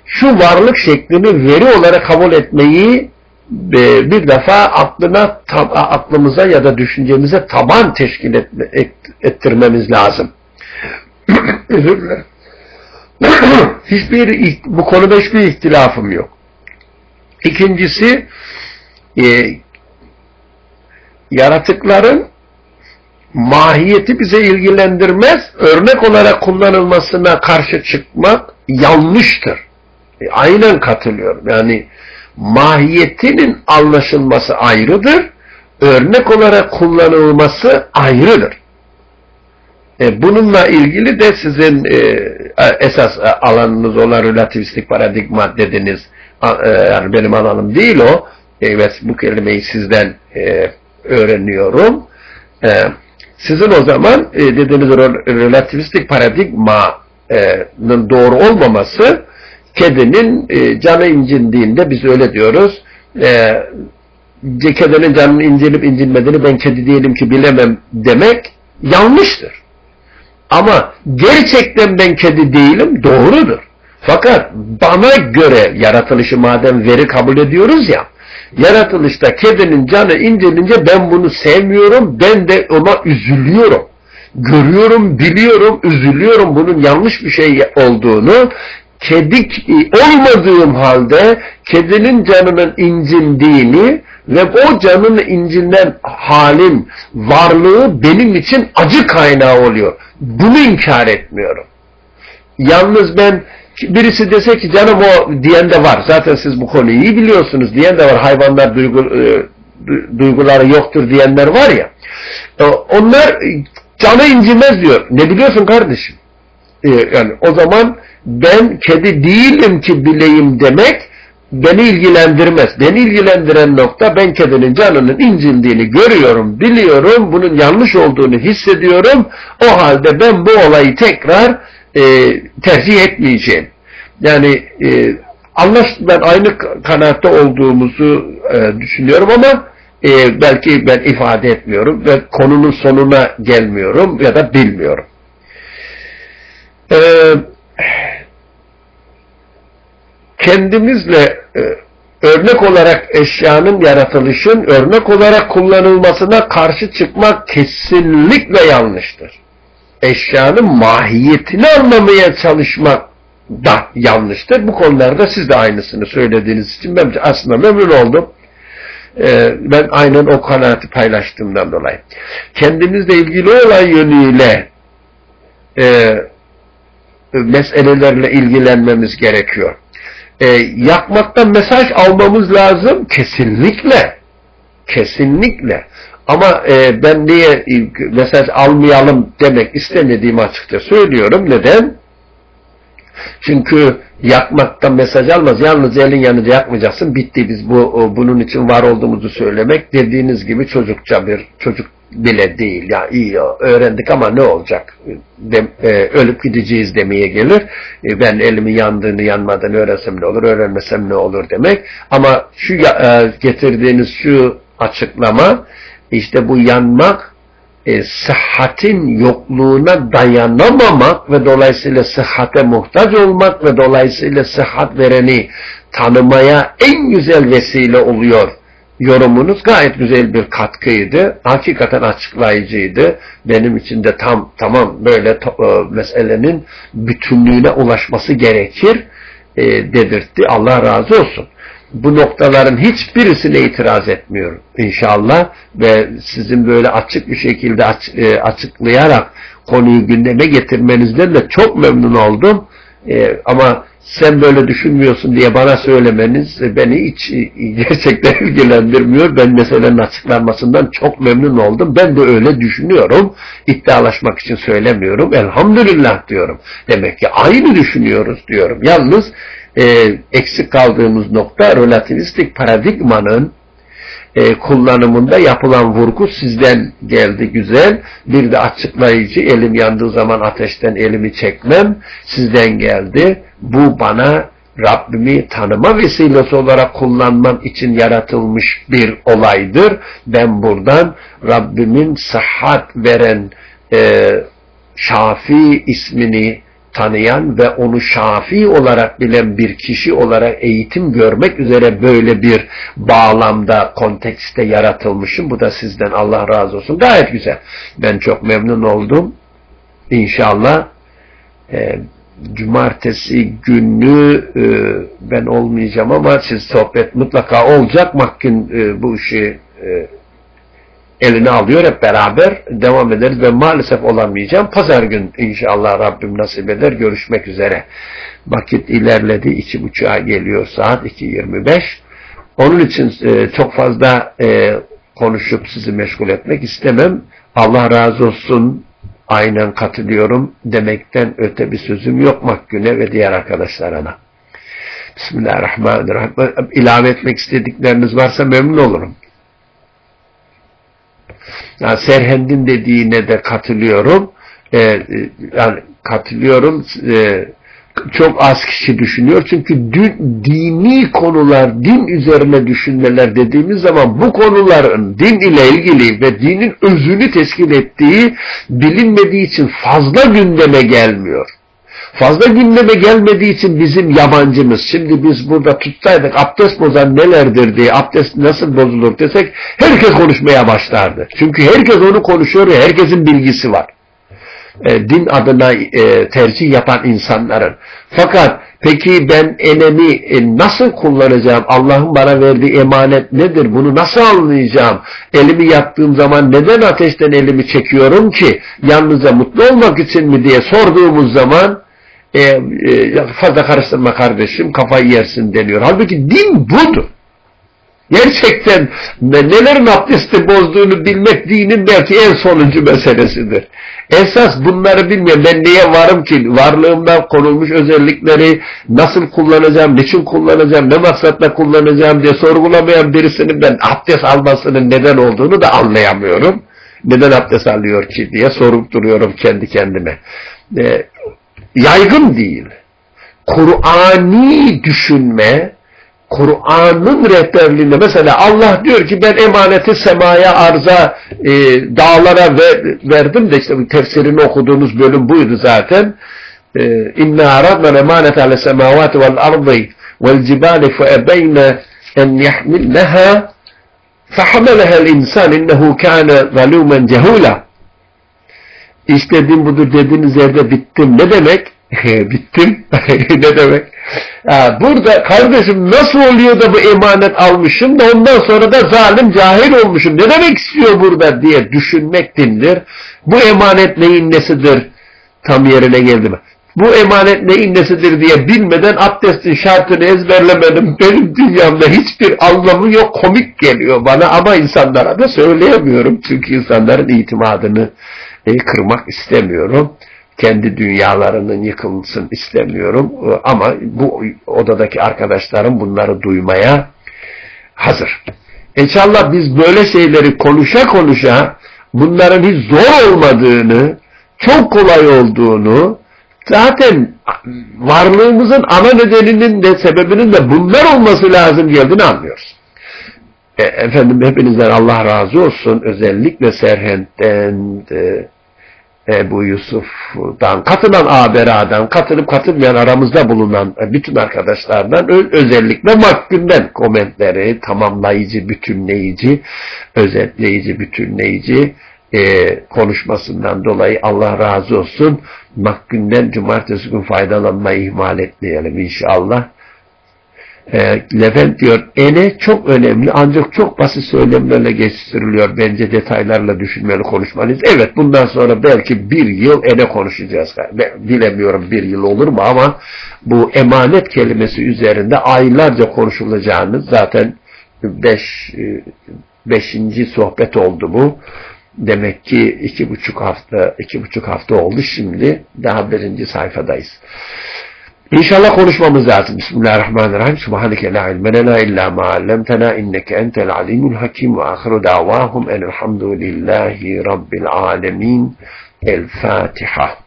şu varlık şeklini veri olarak kabul etmeyi bir defa aklına aklımıza ya da düşüncemize taban teşkil ettirmemiz lazım. Özür dilerim. hiçbir bu konuda hiçbir ihtilafım yok. İkincisi e, yaratıkların mahiyeti bize ilgilendirmez. Örnek olarak kullanılmasına karşı çıkmak yanlıştır. E, aynen katılıyorum. Yani mahiyetinin anlaşılması ayrıdır. Örnek olarak kullanılması ayrıdır. E, bununla ilgili de sizin e, esas alanınız olan relativistik paradigma dediniz. E, yani benim alanım değil o. Evet bu kelimeyi sizden e, öğreniyorum. E, sizin o zaman e, dediğiniz relativistik paradigmanın doğru olmaması kedinin e, canı incindiğinde biz öyle diyoruz. E, kedinin canının incinip incinmediğini ben kedi diyelim ki bilemem demek yanlıştır. Ama gerçekten ben kedi değilim doğrudur. Fakat bana göre yaratılışı madem veri kabul ediyoruz ya yaratılışta kedinin canı incelince ben bunu sevmiyorum ben de ona üzülüyorum. Görüyorum, biliyorum, üzülüyorum bunun yanlış bir şey olduğunu kedik olmadığım halde kedinin canının incindiğini ve o canın incinden halim, varlığı benim için acı kaynağı oluyor. Bunu inkar etmiyorum. Yalnız ben birisi dese ki canım o diyen de var. Zaten siz bu konuyu iyi biliyorsunuz. Diyen de var. Hayvanlar duygu, e, duyguları yoktur diyenler var ya. E, onlar canı incimez diyor. Ne biliyorsun kardeşim? E, yani o zaman ben kedi değilim ki bileyim demek beni ilgilendirmez. Beni ilgilendiren nokta ben kedinin canının incindiğini görüyorum, biliyorum, bunun yanlış olduğunu hissediyorum. O halde ben bu olayı tekrar e, tercih etmeyeceğim. Yani e, anlaş, ben aynı kanaatte olduğumuzu e, düşünüyorum ama e, belki ben ifade etmiyorum ve konunun sonuna gelmiyorum ya da bilmiyorum. Eee kendimizle e, örnek olarak eşyanın yaratılışın örnek olarak kullanılmasına karşı çıkmak kesinlikle yanlıştır. eşyanın mahiyetini anlamaya çalışmak da yanlıştır. Bu konularda siz de aynısını söylediğiniz için ben aslında memnun oldum. Ee, ben aynen o kanaati paylaştığımdan dolayı. Kendimizle ilgili olan yönüyle e, meselelerle ilgilenmemiz gerekiyor. E, yakmaktan mesaj almamız lazım kesinlikle. Kesinlikle. Ama e, ben niye mesaj almayalım demek istemediğimi açıkça söylüyorum. Neden? Çünkü yakmaktan mesaj almaz. Yalnız elin yanında yakmayacaksın. Bitti biz bu bunun için var olduğumuzu söylemek dediğiniz gibi çocukça bir çocuk bile değil. Ya iyi öğrendik ama ne olacak? De, e, ölüp gideceğiz demeye gelir. E, ben elimin yandığını yanmadığını öğrensem ne olur, öğrenmesem ne olur demek. Ama şu e, getirdiğiniz şu açıklama işte bu yanmak e, sıhhatin yokluğuna dayanamamak ve dolayısıyla sıhhate muhtaç olmak ve dolayısıyla sıhhat vereni tanımaya en güzel vesile oluyor. Yorumunuz gayet güzel bir katkıydı. Hakikaten açıklayıcıydı. Benim için de tam tamam böyle e, meselenin bütünlüğüne ulaşması gerekir e, dedirtti. Allah razı olsun bu noktaların hiçbirisine itiraz etmiyorum inşallah ve sizin böyle açık bir şekilde e, açıklayarak konuyu gündeme getirmenizden de çok memnun oldum. E, ama sen böyle düşünmüyorsun diye bana söylemeniz beni hiç e, gerçekten ilgilendirmiyor. Ben meselenin açıklanmasından çok memnun oldum. Ben de öyle düşünüyorum. İddialaşmak için söylemiyorum. Elhamdülillah diyorum. Demek ki aynı düşünüyoruz diyorum. Yalnız e, eksik kaldığımız nokta relativistik paradigmanın e, kullanımında yapılan vurgu sizden geldi güzel. Bir de açıklayıcı elim yandığı zaman ateşten elimi çekmem sizden geldi. Bu bana Rabbimi tanıma vesilesi olarak kullanmam için yaratılmış bir olaydır. Ben buradan Rabbimin sıhhat veren e, Şafi ismini tanıyan ve onu şafi olarak bilen bir kişi olarak eğitim görmek üzere böyle bir bağlamda, kontekste yaratılmışım. Bu da sizden Allah razı olsun. Gayet güzel. Ben çok memnun oldum. İnşallah e, cumartesi günü e, ben olmayacağım ama siz sohbet mutlaka olacak. Mahkin e, bu işi e, eline alıyor hep beraber devam ederiz ve maalesef olamayacağım. Pazar gün inşallah Rabbim nasip eder görüşmek üzere. Vakit ilerledi iki buçuğa geliyor saat 2.25. Onun için e, çok fazla e, konuşup sizi meşgul etmek istemem. Allah razı olsun aynen katılıyorum demekten öte bir sözüm yok Makgüne ve diğer arkadaşlara da. Bismillahirrahmanirrahim. İlave etmek istedikleriniz varsa memnun olurum. Yani Serhend'in dediğine de katılıyorum. Ee, yani katılıyorum. Ee, çok az kişi düşünüyor. Çünkü dini konular, din üzerine düşünmeler dediğimiz zaman bu konuların din ile ilgili ve dinin özünü teşkil ettiği bilinmediği için fazla gündeme gelmiyor. Fazla gündeme gelmediği için bizim yabancımız. Şimdi biz burada tutsaydık abdest bozan nelerdir diye, abdest nasıl bozulur desek herkes konuşmaya başlardı. Çünkü herkes onu konuşuyor ve herkesin bilgisi var. E, din adına e, tercih yapan insanların. Fakat peki ben elemi e, nasıl kullanacağım? Allah'ın bana verdiği emanet nedir? Bunu nasıl anlayacağım? Elimi yaktığım zaman neden ateşten elimi çekiyorum ki? Yalnızca mutlu olmak için mi diye sorduğumuz zaman e, e, fazla karıştırma kardeşim kafayı yersin deniyor. Halbuki din budur. Gerçekten nelerin abdesti bozduğunu bilmek dinin belki en sonuncu meselesidir. Esas bunları bilmiyorum. Ben niye varım ki? Varlığımdan konulmuş özellikleri nasıl kullanacağım, niçin kullanacağım, ne maksatla kullanacağım diye sorgulamayan birisinin ben abdest almasının neden olduğunu da anlayamıyorum. Neden abdest alıyor ki diye sorup duruyorum kendi kendime. Ee, yaygın değil. Kur'ani düşünme, Kur'an'ın rehberliğinde mesela Allah diyor ki ben emaneti semaya, arza, e, dağlara ver, verdim de işte tefsirini okuduğunuz bölüm buydu zaten. İnna aradna emanet ale semavati vel ardı vel cibali fe ebeyne en yahmilneha فحملها الإنسان إنه كان ظلوما جهولا İstediğim budur dediğiniz yerde bittim. Ne demek? bittim. ne demek? Ha, burada kardeşim nasıl oluyor da bu emanet almışım da ondan sonra da zalim cahil olmuşum. Ne demek istiyor burada diye düşünmek dindir. Bu emanet neyin nesidir? Tam yerine geldi mi? Bu emanet neyin nesidir diye bilmeden abdestin şartını ezberlemedim. Benim dünyamda hiçbir anlamı yok. Komik geliyor bana ama insanlara da söyleyemiyorum. Çünkü insanların itimadını kırmak istemiyorum kendi dünyalarının yıkılsın istemiyorum ama bu odadaki arkadaşlarım bunları duymaya hazır. İnşallah biz böyle şeyleri konuşa konuşa bunların hiç zor olmadığını, çok kolay olduğunu, zaten varlığımızın ana nedeninin de sebebinin de bunlar olması lazım geldiğini anlıyoruz. E, efendim hepinizden Allah razı olsun. Özellikle Serhent'ten, e, Ebu Yusuf'dan, katılan Abera'dan, katılıp katılmayan aramızda bulunan bütün arkadaşlardan özellikle Makgün'den komentleri tamamlayıcı, bütünleyici, özetleyici, bütünleyici e, konuşmasından dolayı Allah razı olsun. Makgün'den cumartesi gün faydalanmayı ihmal etmeyelim inşallah e, Levent diyor ene çok önemli ancak çok basit söylemlerle geçiştiriliyor. Bence detaylarla düşünmeli konuşmalıyız. Evet bundan sonra belki bir yıl ene konuşacağız. Bilemiyorum bir yıl olur mu ama bu emanet kelimesi üzerinde aylarca konuşulacağını zaten beş, e, beşinci sohbet oldu bu. Demek ki iki buçuk hafta, iki buçuk hafta oldu şimdi. Daha birinci sayfadayız. إن شاء الله قرشما مزعت بسم الله الرحمن الرحيم. سبحانك لا علم لنا إلا ما علمتنا. إنك أنت العليم الحكيم. وآخر دعواهم أن الحمد لله رب العالمين. الفاتحة.